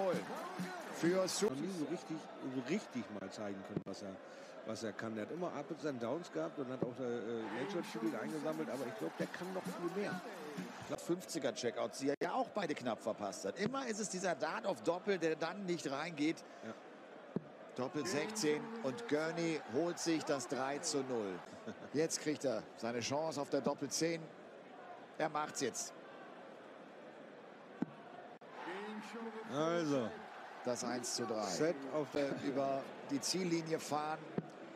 G: für
N: nie so richtig, so richtig mal zeigen können, was er, was er kann. Er hat immer Up and Downs gehabt und hat auch äh, Nature-Titel eingesammelt, aber ich glaube, der kann noch viel mehr.
G: 50er Checkouts, die er ja auch beide knapp verpasst hat. Immer ist es dieser Dart auf Doppel, der dann nicht reingeht. Doppel 16 und Gurney holt sich das 3 zu 0. Jetzt kriegt er seine Chance auf der Doppel 10. Er macht's jetzt.
N: Also.
G: Das 1 zu 3.
N: Set auf der
G: Über die Ziellinie fahren.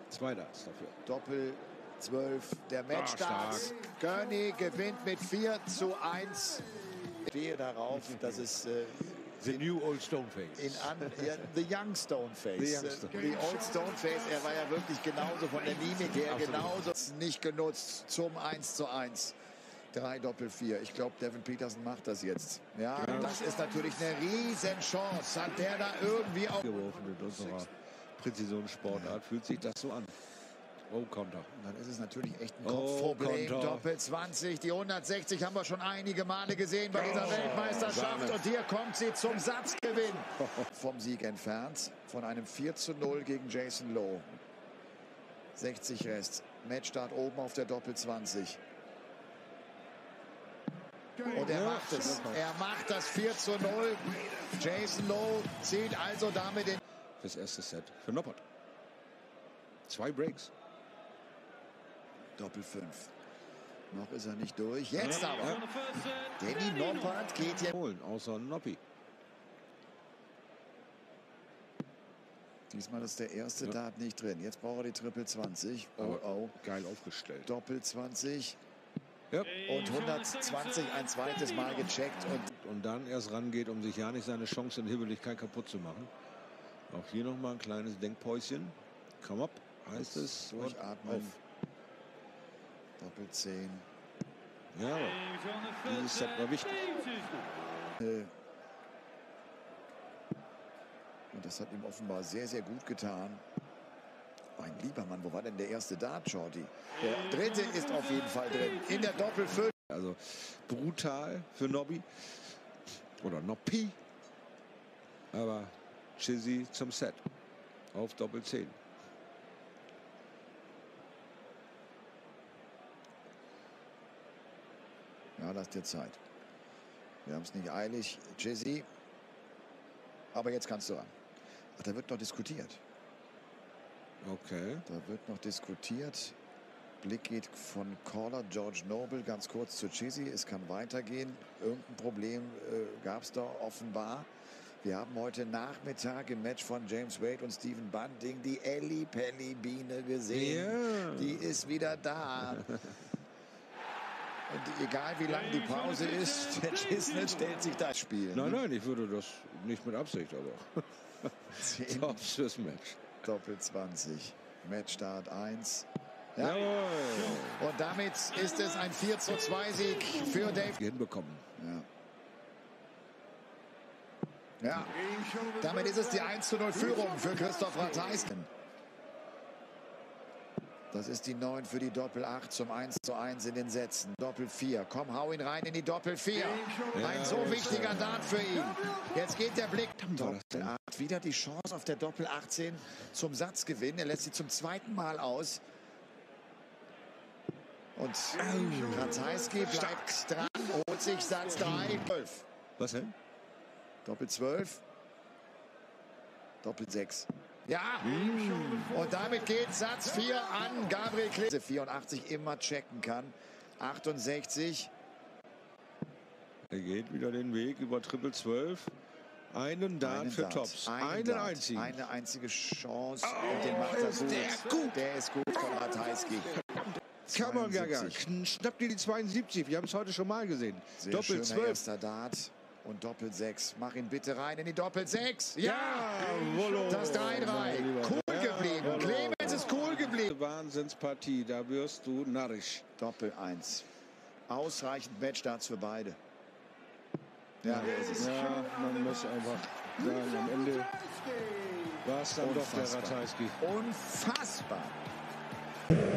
N: Zwei Darts dafür.
G: Doppel 12. Der
N: Ah,
G: Matchstart.
N: stark.
G: Gurney gewinnt mit 4 zu 1. Ich stehe darauf, dass es äh,
N: The new old Stoneface.
G: in an, ja, The Young Stoneface.
N: The young
G: Äh,
N: Stone-
G: The Old Stoneface. Er war ja wirklich genauso von der Mimik her,
N: Absolut.
G: genauso nicht genutzt zum 1 zu 1. 3 Doppel 4. Ich glaube, Devin Peterson macht das jetzt. Ja,
N: Ja.
G: das ist natürlich eine Riesenchance. Hat der da irgendwie auch...
N: geworfen in unserer Präzisionssportart. Fühlt sich das so an. Oh, Konter.
G: Dann ist es natürlich echt ein
N: Oh,
G: Kopfproblem.
N: Konter.
G: Doppel 20, die 160 haben wir schon einige Male gesehen bei dieser
N: Oh,
G: Weltmeisterschaft. Und hier kommt sie zum Satzgewinn. *laughs* Vom Sieg entfernt, von einem 4 zu 0 gegen Jason Lowe. 60 Rest. Matchstart oben auf der Doppel 20. Und er
N: Ja,
G: macht es. Er macht das 4 zu 0. Jason Lowe zählt also damit den
N: Das erste Set für Noppert. Zwei Breaks.
G: Doppel 5. Noch ist er nicht durch. Jetzt
N: Ja.
G: aber. Danny Noppert geht hier.
N: Holen, außer Noppi.
G: Diesmal ist der erste Dart nicht drin. Jetzt braucht er die Triple 20. Oh, oh.
N: Geil aufgestellt.
G: Doppel 20.
N: Ja.
G: Und 120 ein zweites Mal gecheckt. Und
N: Und dann erst rangeht, um sich ja nicht seine Chance in Hibbeligkeit kaputt zu machen. Auch hier noch mal ein kleines Denkpäuschen. Come up, heißt es. Und
G: durchatmen.
N: Auf.
G: Doppel 10.
N: Ja, dieses Set war wichtig.
G: Äh, Und das hat ihm offenbar sehr, sehr gut getan. Mein lieber Mann, wo war denn der erste Dart, Shorty? Der dritte ist auf jeden Fall drin. In der Doppel 5.
N: Also brutal für Nobby. Oder Noppi. Aber Chizzy zum Set. Auf Doppel 10.
G: Ja, lass dir Zeit. Wir haben es nicht eilig. Jizzy. Aber jetzt kannst du ran. Ach, da wird noch diskutiert.
N: Okay.
G: Da wird noch diskutiert. Blick geht von Caller George Noble ganz kurz zu Chizzy. Es kann weitergehen. Irgendein Problem äh, gab es da offenbar. Wir haben heute Nachmittag im Match von James Wade und Stephen Bunting die Ellie Pelli Biene gesehen.
N: Ja.
G: Die ist wieder da. Und egal wie lang die Pause ist, der Chisnell stellt sich das Spiel.
N: Nein, nein, ich würde das nicht mit Absicht, aber. *laughs* Tops fürs Match.
G: Doppel 20. Matchstart 1.
N: Jawohl.
G: Und damit ist es ein 4 zu 2 Sieg für Dave.
N: Hinbekommen.
G: Ja. Ja, damit ist es die 1 zu 0 Führung für Christoph Ratheisen. Das ist die 9 für die Doppel 8 zum 1 zu 1 in den Sätzen. Doppel 4. Komm, hau ihn rein in die Doppel 4. Ein so wichtiger Dart für ihn. Jetzt geht der Blick. Doppel 8. Wieder die Chance auf der Doppel 18 zum Satzgewinn. Er lässt sie zum zweiten Mal aus. Und Ratajski bleibt dran, holt sich Satz 3. 12.
N: Was denn?
G: Doppel 12. Doppel 6. Ja! Und damit geht Satz 4 an Gabriel Klese. 84 immer checken kann. 68.
N: Er geht wieder den Weg über Triple 12. Einen Dart
G: Einen
N: für
G: Dart.
N: Tops.
G: Einen
N: Einen
G: Dart.
N: einzigen.
G: Eine einzige Chance. und den macht er
N: ist
G: gut.
N: der gut.
G: Der ist gut von Ratajski.
N: Kammergaga
G: 72.
N: schnappt dir die 72. Wir haben es heute schon mal gesehen.
G: Sehr
N: Doppel
G: schöner
N: 12.
G: erster Dart. Und Doppel 6. Mach ihn bitte rein in die Doppel 6. Ja!
N: Jawohl.
G: Das 3-3. Cool geblieben. Clemens ist cool geblieben.
N: Wahnsinnspartie. Da wirst du narrisch.
G: Doppel 1. Ausreichend Matchstarts für beide. Ja, der ist es.
N: Ja, man muss einfach sagen, am Ende war es dann doch der
G: Unfassbar.
N: Ratajski.
G: Unfassbar.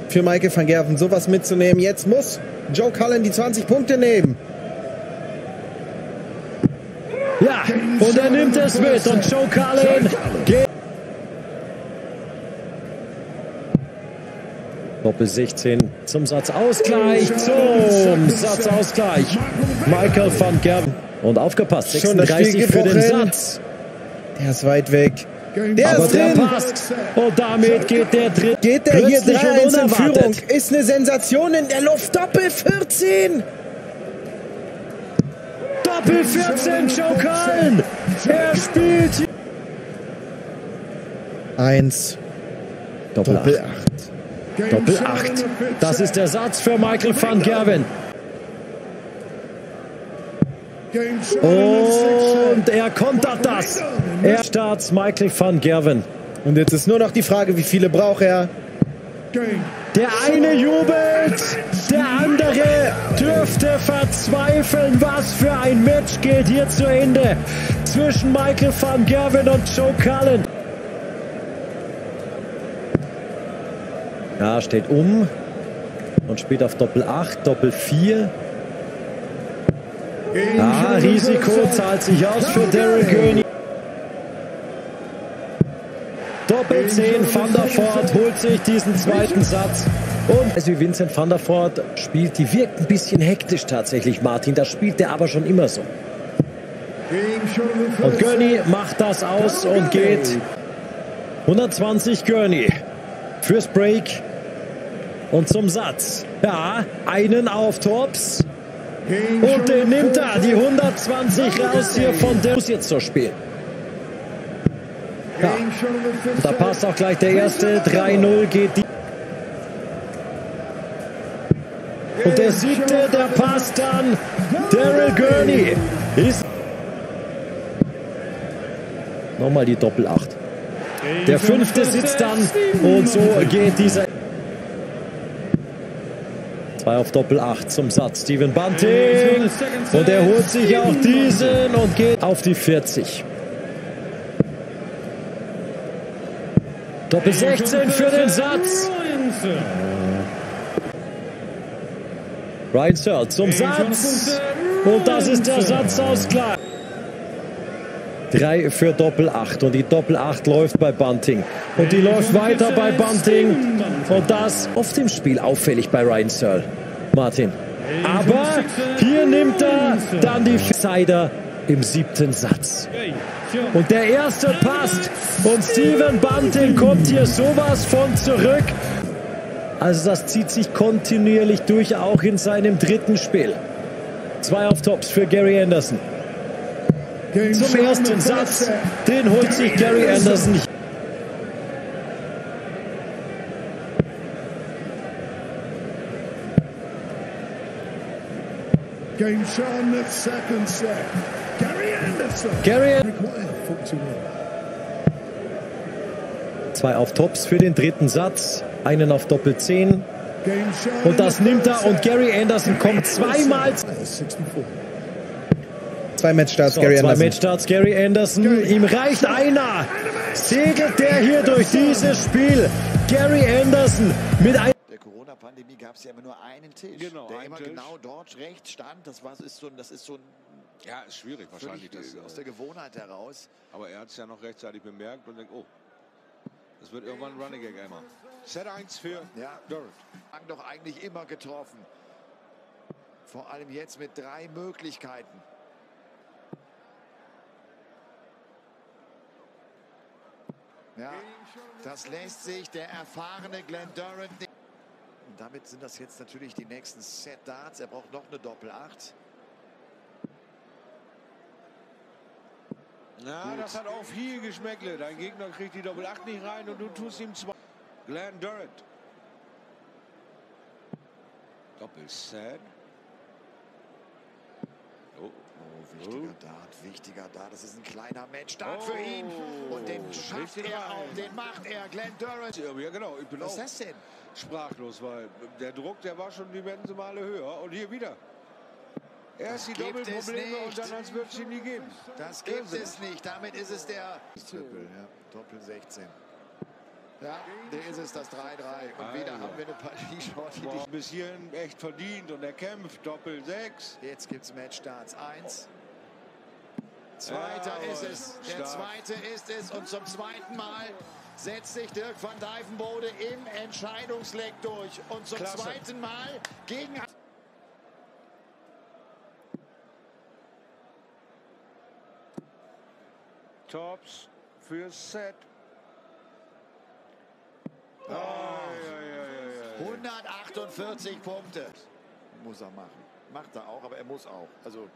R: für Michael van Gerven sowas mitzunehmen. Jetzt muss Joe Cullen die 20 Punkte nehmen.
C: Ja, und er nimmt es mit und Joe Cullen geht. Doppel 16 zum Satzausgleich, zum Satzausgleich. Michael van Gerven. Und aufgepasst,
R: Schon das
C: 36
R: Spiel
C: für den. Satz.
R: Der ist weit weg. Der
C: Aber
R: ist
C: der
R: drin.
C: passt. Und damit geht der dritte.
R: Geht der hier
C: plötzlich
R: 3-1 in Führung. Ist eine Sensation in der Luft. Doppel 14.
C: Doppel 14, Joe Cullen. Er spielt hier.
R: Eins.
C: Doppel
R: Doppel
C: 8. Doppel 8. Das ist der Satz für Michael van Gerven. Und er kontert das. Er starts Michael van Gerven.
R: Und jetzt ist nur noch die Frage, wie viele braucht er?
C: Der eine jubelt, der andere dürfte verzweifeln. Was für ein Match geht hier zu Ende zwischen Michael van Gerven und Joe Cullen. Ja, steht um und spielt auf Doppel 8, Doppel 4. Ja, Risiko zahlt sich aus für Daryl Gurney. Doppel 10, Van der Voort holt sich diesen zweiten Satz. Und also wie Vincent van der Voort spielt, die wirkt ein bisschen hektisch tatsächlich, Martin. Das spielt er aber schon immer so. Und Gurney macht das aus und geht 120 Gurney fürs Break und zum Satz. Ja, einen auf Tops. Und den nimmt er die 120 raus hier von der muss jetzt so spielen. Ja. Da passt auch gleich der erste. 3-0 geht die. Und der siebte, der passt dann. Daryl Gurney ist. Nochmal die Doppel 8. Der fünfte sitzt dann und so geht dieser. Zwei auf Doppel 8 zum Satz. Steven Bunting. Und er holt sich auch diesen und geht auf die 40. Doppel 16 für den Satz. Ryan Searle zum Satz. Und das ist der Satzausgleich. Drei für Doppel 8 und die Doppel 8 läuft bei Bunting. Und die läuft weiter bei Bunting. Und das oft im Spiel auffällig bei Ryan Searle. Martin. Aber hier nimmt er dann die Sider im siebten Satz. Und der erste passt. Und Steven Bunting kommt hier sowas von zurück. Also das zieht sich kontinuierlich durch, auch in seinem dritten Spiel. Zwei auf Tops für Gary Anderson. Zum ersten Satz, den holt sich Gary Anderson.
Q: Game shown the second set. Gary Anderson.
C: Gary
Q: Forty-one.
C: Zwei auf Tops für den dritten Satz, einen auf Doppel 10. Und das nimmt er und Gary Anderson kommt zweimal.
R: Zwei Matchstarts,
C: So,
R: Gary
C: zwei
R: Anderson.
C: Matchstarts, Gary Anderson. Ihm reicht einer. Segelt der hier durch dieses Spiel.
R: Gary Anderson mit einem.
G: Der Corona-Pandemie gab es ja immer nur einen Tisch,
N: Genau,
G: der immer
N: Tisch.
G: genau dort rechts stand. Das, war, ist so, ein- das ist so ein
N: Ja, ist schwierig wahrscheinlich. Das,
G: äh, aus
N: äh,
G: der Gewohnheit heraus.
N: aber er hat es ja noch rechtzeitig bemerkt und denkt, oh, das wird irgendwann ein Running Gag einmal. Set 1 für
G: Ja,
N: Durant.
G: Doch eigentlich immer getroffen. Vor allem jetzt mit drei Möglichkeiten. Ja, das lässt sich der erfahrene Glenn Durant nicht. Und damit sind das jetzt natürlich die nächsten Set Darts. Er braucht noch eine Doppel-8.
N: Na,
G: Gut.
N: das hat auch viel Geschmäckle. Dein Gegner kriegt die Doppel 8 nicht rein und du tust ihm zwei. Glenn Durant. Doppelset. Oh.
G: Oh, wichtiger Dart, wichtiger Dart. Das ist ein kleiner Match-Dart
N: Oh,
G: für ihn. Und den schafft
N: richtig
G: er auch. Den macht er. Glenn Durant.
N: Ja, genau. Ich bin
G: Was
N: auch
G: ist das denn?
N: sprachlos, weil der Druck, der war schon diverse Male höher. Und hier wieder. Erst die
G: gibt es
N: Doppelprobleme und dann, als würde es sie nie geben.
G: Das gibt
N: Irrsinn.
G: es nicht. Damit ist es der Triple, ja. Doppel 16. Ja, der ist es, das 3-3. Und wieder
N: Also.
G: haben wir eine Partie *laughs* schon.
N: Boah, bis hierhin echt verdient und er kämpft. Doppel 6.
G: Jetzt gibt es Matchstarts. Eins. Zweiter
N: Jawohl,
G: ist es. Der
N: stark.
G: zweite ist es. Und zum zweiten Mal setzt sich Dirk van Dijvenbode im Entscheidungsleck durch. Und zum
N: Klasse.
G: zweiten Mal gegen...
N: Tops für Set.
G: Oh.
N: Ei, ei, ei, ei, ei.
G: 148 Punkte. Muss er machen. Macht er auch, aber er muss auch. Also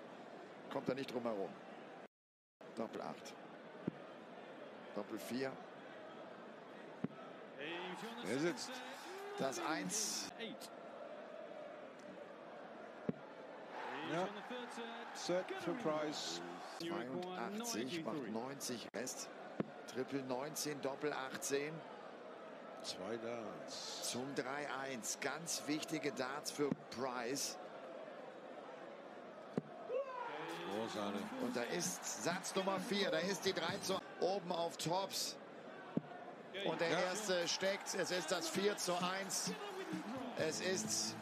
G: kommt er nicht drum herum. Doppel 8. Doppel 4.
N: Er sitzt.
G: Das 1.
N: Ja. Set für Price.
G: 82 macht 90 Rest. Triple 19, Doppel 18.
N: Zwei Darts.
G: Zum 3-1. Ganz wichtige Darts für Price.
N: Großartig.
G: Und da ist Satz Nummer 4. Da ist die 3 zu oben auf Tops. Und der erste steckt. Es ist das 4 zu 1. Es ist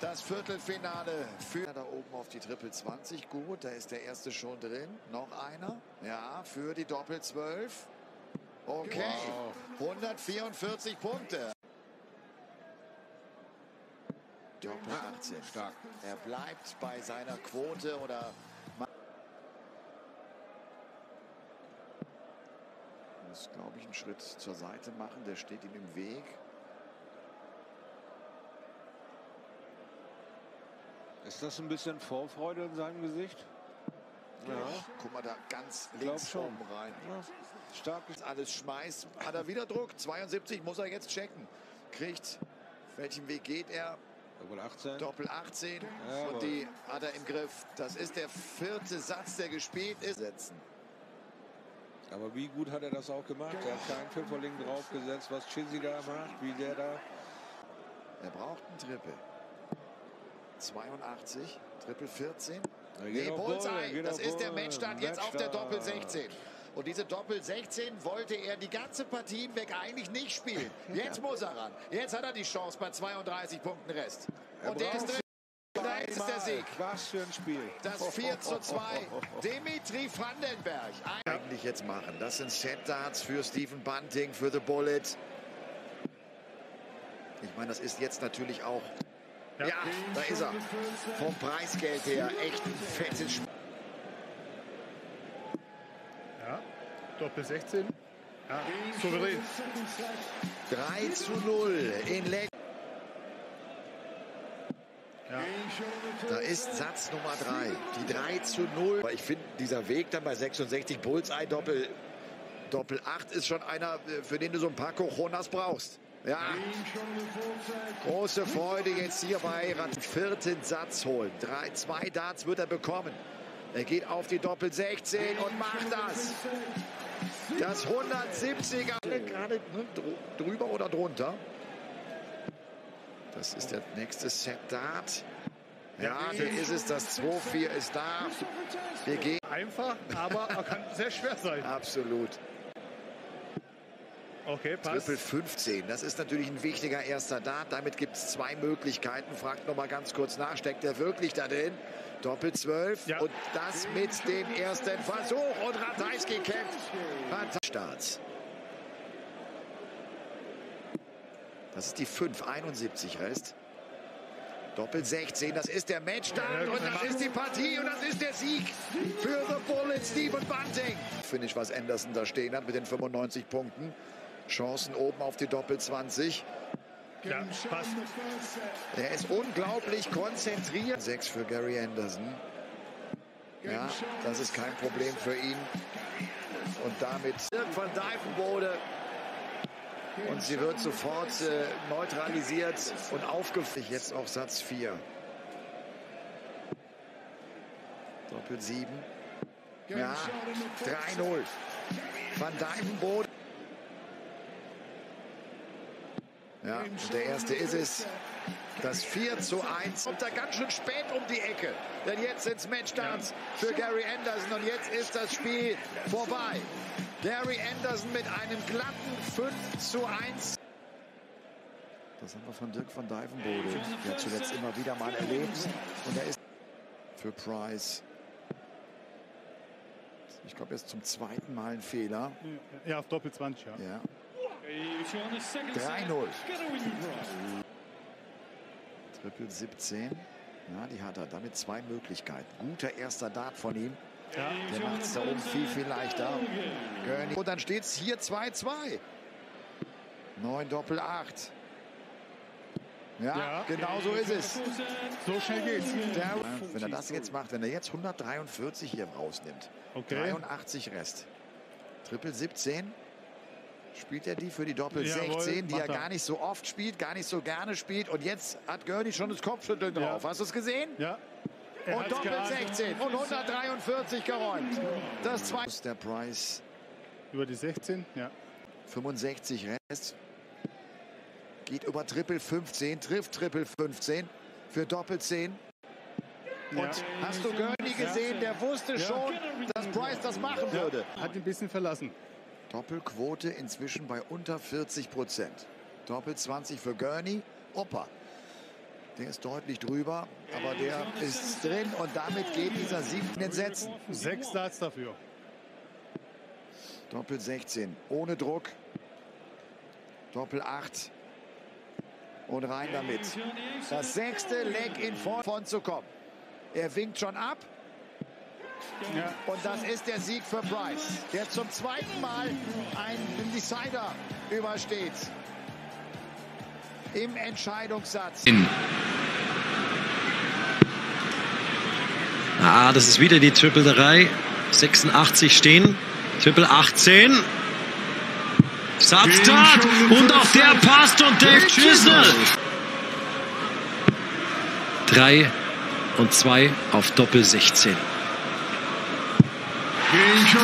G: das Viertelfinale für da oben auf die Triple 20. Gut, da ist der erste schon drin. Noch einer. Ja, für die Doppel 12. Okay. 144 Punkte. Doppel 18.
N: Stark.
G: Er bleibt bei seiner Quote oder muss, glaube ich, einen Schritt zur Seite machen. Der steht ihm im Weg.
N: Ist das ein bisschen Vorfreude in seinem Gesicht? Ja.
G: Guck mal da ganz links oben rein.
N: Stark.
G: Alles schmeißt. Hat er wieder Druck? 72 muss er jetzt checken. Kriegt. Welchen Weg geht er?
N: Doppel 18.
G: Doppel 18.
N: Jawohl.
G: Und die hat er im Griff. Das ist der vierte Satz, der gespielt ist. Setzen.
N: Aber wie gut hat er das auch gemacht? Er hat keinen Pfifferling draufgesetzt, was Chizzy da macht, wie der da.
G: Er braucht einen Triple. 82, Triple 14. Nee,
N: er
G: Bullseye.
N: geht
G: Das ist der. Matchstand jetzt auf der. Doppel 16. Und diese Doppel 16 wollte er die ganze Partie hinweg eigentlich nicht spielen. Jetzt muss er ran. Jetzt hat er die Chance bei 32 Punkten Rest. Und der ist drin. Da ist der Sieg.
N: Was für ein Spiel.
G: Das 4 zu 2. *laughs* Dimitri Vandenberg. Eigentlich jetzt machen. Das sind Set-Darts für Stephen Bunting, für The Bullet. Ich meine, das ist jetzt natürlich auch. Ja, da ist er. Vom Preisgeld her echt ein fettes Spiel.
I: Ja, Doppel 16. Ja, souverän.
G: 3 zu 0 in Leck.
I: Ja.
G: Da ist Satz Nummer 3. Die 3 zu 0. Aber ich finde, dieser Weg dann bei 66 Bullseye Doppel, Doppel 8 ist schon einer, äh, für den du so ein paar Cojonas brauchst. Ja. Große Freude jetzt hier bei Rad. Vierten Satz holen. Drei, zwei Darts wird er bekommen. Er geht auf die Doppel 16 und macht das. Das 170er. Gerade ne, dr- drüber oder drunter. Das ist der nächste Set Dart. Ja, dann ist es. Das 2-4 ist da. Wir gehen.
I: Einfach, aber er kann sehr schwer sein.
G: Absolut.
I: Okay, passt.
G: Triple 15, das ist natürlich ein wichtiger erster Dart. Damit gibt es zwei Möglichkeiten. Fragt noch mal ganz kurz nach, steckt er wirklich da drin? Doppel 12 ja. und das mit dem ersten Versuch. Und Ratajski kämpft. Starts. Das ist die 5, 71 Rest. Doppel 16, das ist der Matchstand und das ist die Partie und das ist der Sieg für The Bullet Stephen Bunting. Finish, was Anderson da stehen hat mit den 95 Punkten. Chancen oben auf die Doppel 20.
I: Ja, passt.
G: Er ist unglaublich konzentriert. 6 für Gary Anderson. Ja, das ist kein Problem für ihn. Und damit von Divenbode. Und sie wird sofort äh, neutralisiert und aufgefischt. Jetzt auch Satz 4. Doppel 7. Ja, 3-0. Van Dijvenbode. Ja, der erste ist es. Das 4 zu 1. Kommt da ganz schön spät um die Ecke. Denn jetzt sind es Matchstarts für Gary Anderson. Und jetzt ist das Spiel vorbei. Gary Anderson mit einem glatten 5 zu 1. Das haben wir von Dirk van Dijvenbode, der zuletzt immer wieder mal erlebt. Und er ist für Price. Ich glaube, er ist zum zweiten Mal ein Fehler.
I: Ja, auf Doppel 20, ja.
G: ja. 3-0. Triple 17. Ja, die hat er. Damit zwei Möglichkeiten. Guter erster Dart von ihm. Ja. Der macht es da oben viel, viel leichter. Und dann steht es hier 2-2. 9 Doppel 8. Ja, ja, genau so ist es.
I: So schnell geht's.
G: Der, wenn er das jetzt macht, wenn er jetzt 143 hier rausnimmt, okay. 83 Rest, Triple 17, spielt er die für die Doppel Jawohl, 16, die er gar nicht so oft spielt, gar nicht so gerne spielt. Und jetzt hat Gurney schon das Kopfschütteln ja. drauf. Hast du es gesehen?
I: Ja.
G: Er und Doppel 16 und 143 geräumt. Das zweite. Der Price.
I: Über die 16, ja.
G: 65 Rest. Geht über Triple 15, trifft Triple 15 für Doppel 10. Und ja. hast du Gurney gesehen? Der wusste ja. schon, dass Price das machen würde.
I: Hat ihn ein bisschen verlassen.
G: Doppelquote inzwischen bei unter 40 Prozent. Doppel 20 für Gurney. Opa. Der ist deutlich drüber, aber der ist drin und damit geht dieser Sieg in den Sätzen.
I: Sechs Starts dafür.
G: Doppel 16, ohne Druck. Doppel 8. Und rein damit. Das sechste Leck in vorn zu kommen. Er winkt schon ab. Ja. Und das ist der Sieg für Price, der zum zweiten Mal einen Decider übersteht. Im Entscheidungssatz.
C: Ah, das ist wieder die Triple 3. 86 stehen. Triple 18. Satzstart und auf der passt und Dave Chisnell. 3 und 2 auf Doppel 16.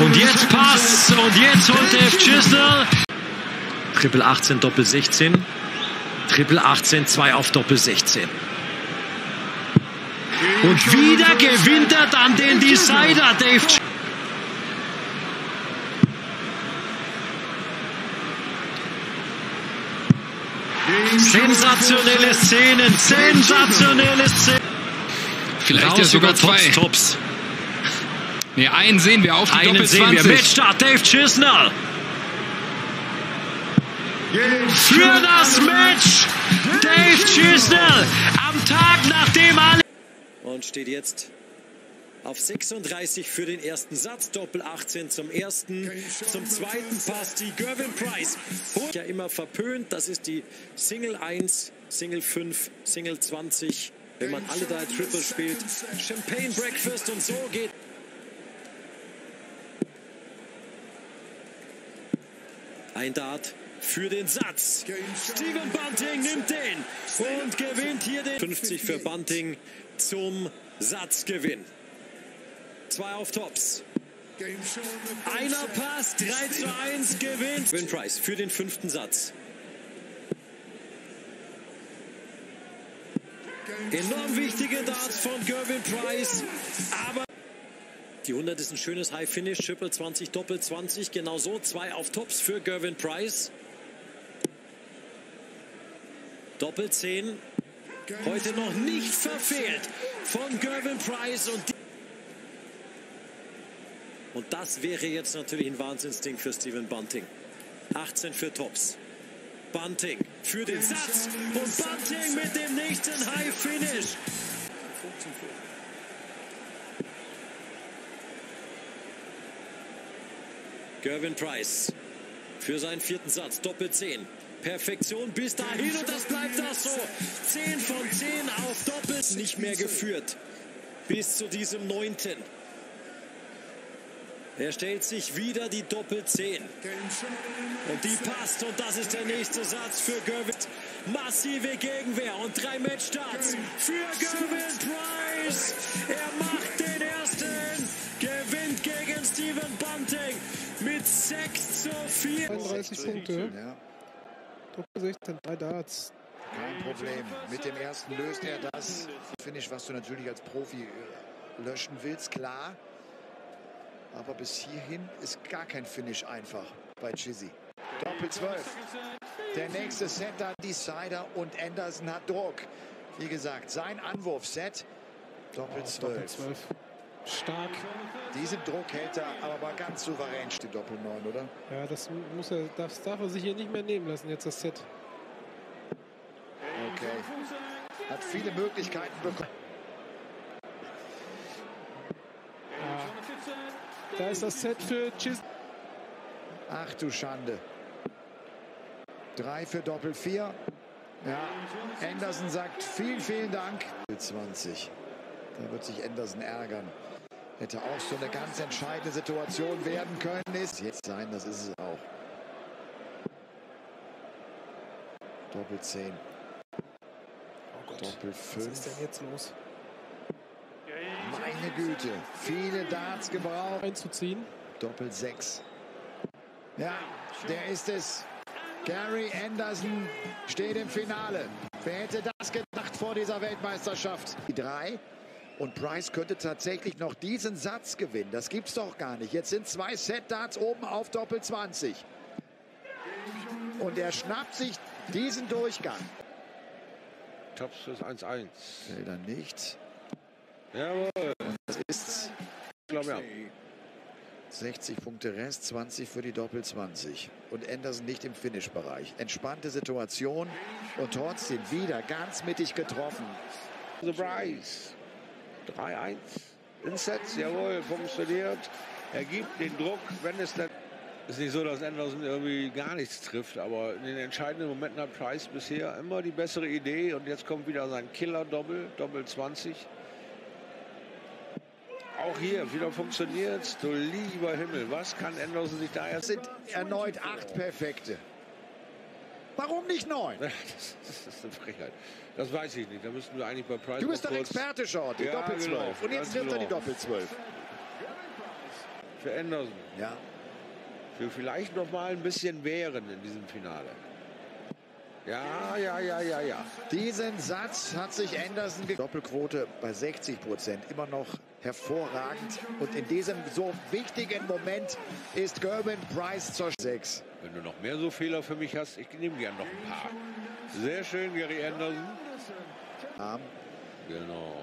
C: Und jetzt passt und jetzt holt Dave Chisnell. Triple 18, Doppel 16. Triple 18, 2 auf Doppel 16. Und wieder gewinnt er dann den Decider, Dave Chisnell. Sensationelle Szenen, sensationelle Szenen.
P: Vielleicht ja sogar zwei.
C: Tops, Tops.
P: Nee, einen sehen wir auf die
C: einen
P: Doppel 20.
C: sehen wir. Matchstart Dave Chisnell. Für das Match Dave Chisnell am Tag nachdem alle und steht jetzt auf 36 für den ersten Satz, Doppel 18 zum ersten, zum zweiten passt die Gervin Price. Und ja immer verpönt, das ist die Single 1, Single 5, Single 20, wenn man alle drei Triple spielt. Champagne Breakfast und so geht. Ein Dart für den Satz. Steven Bunting nimmt den und gewinnt hier den 50 für Bunting zum Satzgewinn. Zwei auf Tops. Einer passt, 3 zu 1 gewinnt. Win Price für den fünften Satz. Enorm wichtige Darts von Gervin Price, aber die 100 ist ein schönes High Finish, Triple 20, Doppel 20, genau so. Zwei auf Tops für Gervin Price. Doppel 10, heute noch nicht verfehlt von Gervin Price. Und, und das wäre jetzt natürlich ein Wahnsinnsding für Stephen Bunting. 18 für Tops. Bunting für den Satz und Bunting mit dem nächsten High Finish. Gervin Price für seinen vierten Satz, Doppel 10. Perfektion bis dahin und das bleibt das so. 10 von 10 auf Doppel. Nicht mehr geführt bis zu diesem neunten. Er stellt sich wieder die Doppel 10. Und die passt und das ist der nächste Satz für Gervin. Massive Gegenwehr und drei Matchstarts für Gervin Price. Er macht den ersten, 6 zu 4.
B: 31 Punkte. Doppel 16, drei Darts.
G: Kein Problem. Mit dem ersten löst er das Finish, was du natürlich als Profi äh, löschen willst, klar. Aber bis hierhin ist gar kein Finish einfach bei Chizzy. Doppel 12. Der nächste Set dann Decider und Anderson hat Druck. Wie gesagt, sein Anwurfset. Doppel 12.
B: Doppel 12. Stark.
G: Diesen Druck hält er aber ganz souverän, die Doppel 9, oder?
B: Ja, das, muss er, das darf er sich hier nicht mehr nehmen lassen, jetzt das Set.
G: Okay. Hat viele Möglichkeiten bekommen.
B: Ja. Da ist das Set für Chis.
G: Ach du Schande. Drei für Doppel 4. Ja, Anderson sagt vielen, vielen Dank. 20. Da wird sich Anderson ärgern. Hätte auch so eine ganz entscheidende Situation werden können. Ist jetzt sein, das ist es auch. Doppel 10.
B: Oh Gott.
G: Doppel 5.
B: Was ist denn jetzt los?
G: Meine Güte. Viele Darts gebraucht.
B: Einzuziehen.
G: Doppel 6. Ja, der ist es. Gary Anderson steht im Finale. Wer hätte das gedacht vor dieser Weltmeisterschaft? Die drei. Und Price könnte tatsächlich noch diesen Satz gewinnen. Das gibt's doch gar nicht. Jetzt sind zwei Set-Darts oben auf Doppel 20. Und er schnappt sich diesen Durchgang.
N: Tops fürs 1-1.
G: Fällt er nicht.
N: Jawohl.
G: Das ist,
N: Ich glaube ja.
G: 60 Punkte Rest, 20 für die Doppel 20. Und Anderson nicht im Finish-Bereich. Entspannte Situation und trotzdem wieder ganz mittig getroffen.
N: The Price. 3-1. In Sets, jawohl, funktioniert. Er gibt den Druck, wenn es dann. Ist nicht so, dass Anderson irgendwie gar nichts trifft, aber in den entscheidenden Momenten hat Price bisher immer die bessere Idee und jetzt kommt wieder sein Killer-Doppel, Doppel 20. Auch hier wieder funktioniert. Du lieber Himmel, was kann Anderson sich da
G: Es
N: erst.
G: sind erneut acht Perfekte. Warum nicht neun?
N: Das, *laughs* das ist eine Frechheit. Das weiß ich nicht. Da müssten wir eigentlich bei Price.
G: Du bist doch Experte, Short. Die
N: Ja,
G: Doppel 12.
N: genau,
G: Und jetzt trifft er die
N: genau.
G: Doppel 12.
N: Für Anderson.
G: Ja.
N: Für vielleicht noch mal ein bisschen wehren in diesem Finale. Ja, ja, ja, ja, ja.
G: Diesen Satz hat sich Anderson Doppelquote bei 60 Prozent immer noch hervorragend. Und in diesem so wichtigen Moment ist Gerben Price zur 6.
N: Wenn du noch mehr so Fehler für mich hast, ich nehme gern noch ein paar. Sehr schön, Gary Anderson. Genau.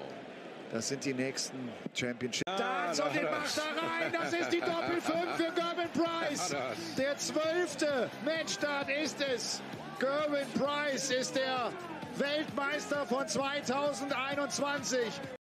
G: Das sind die nächsten Championship.
N: Ja,
G: Darts
N: da
G: und den macht er rein. Das ist die Doppel 5 für Gerben *laughs* Price. Der zwölfte Matchstart ist es. Gerben Price ist der Weltmeister von 2021.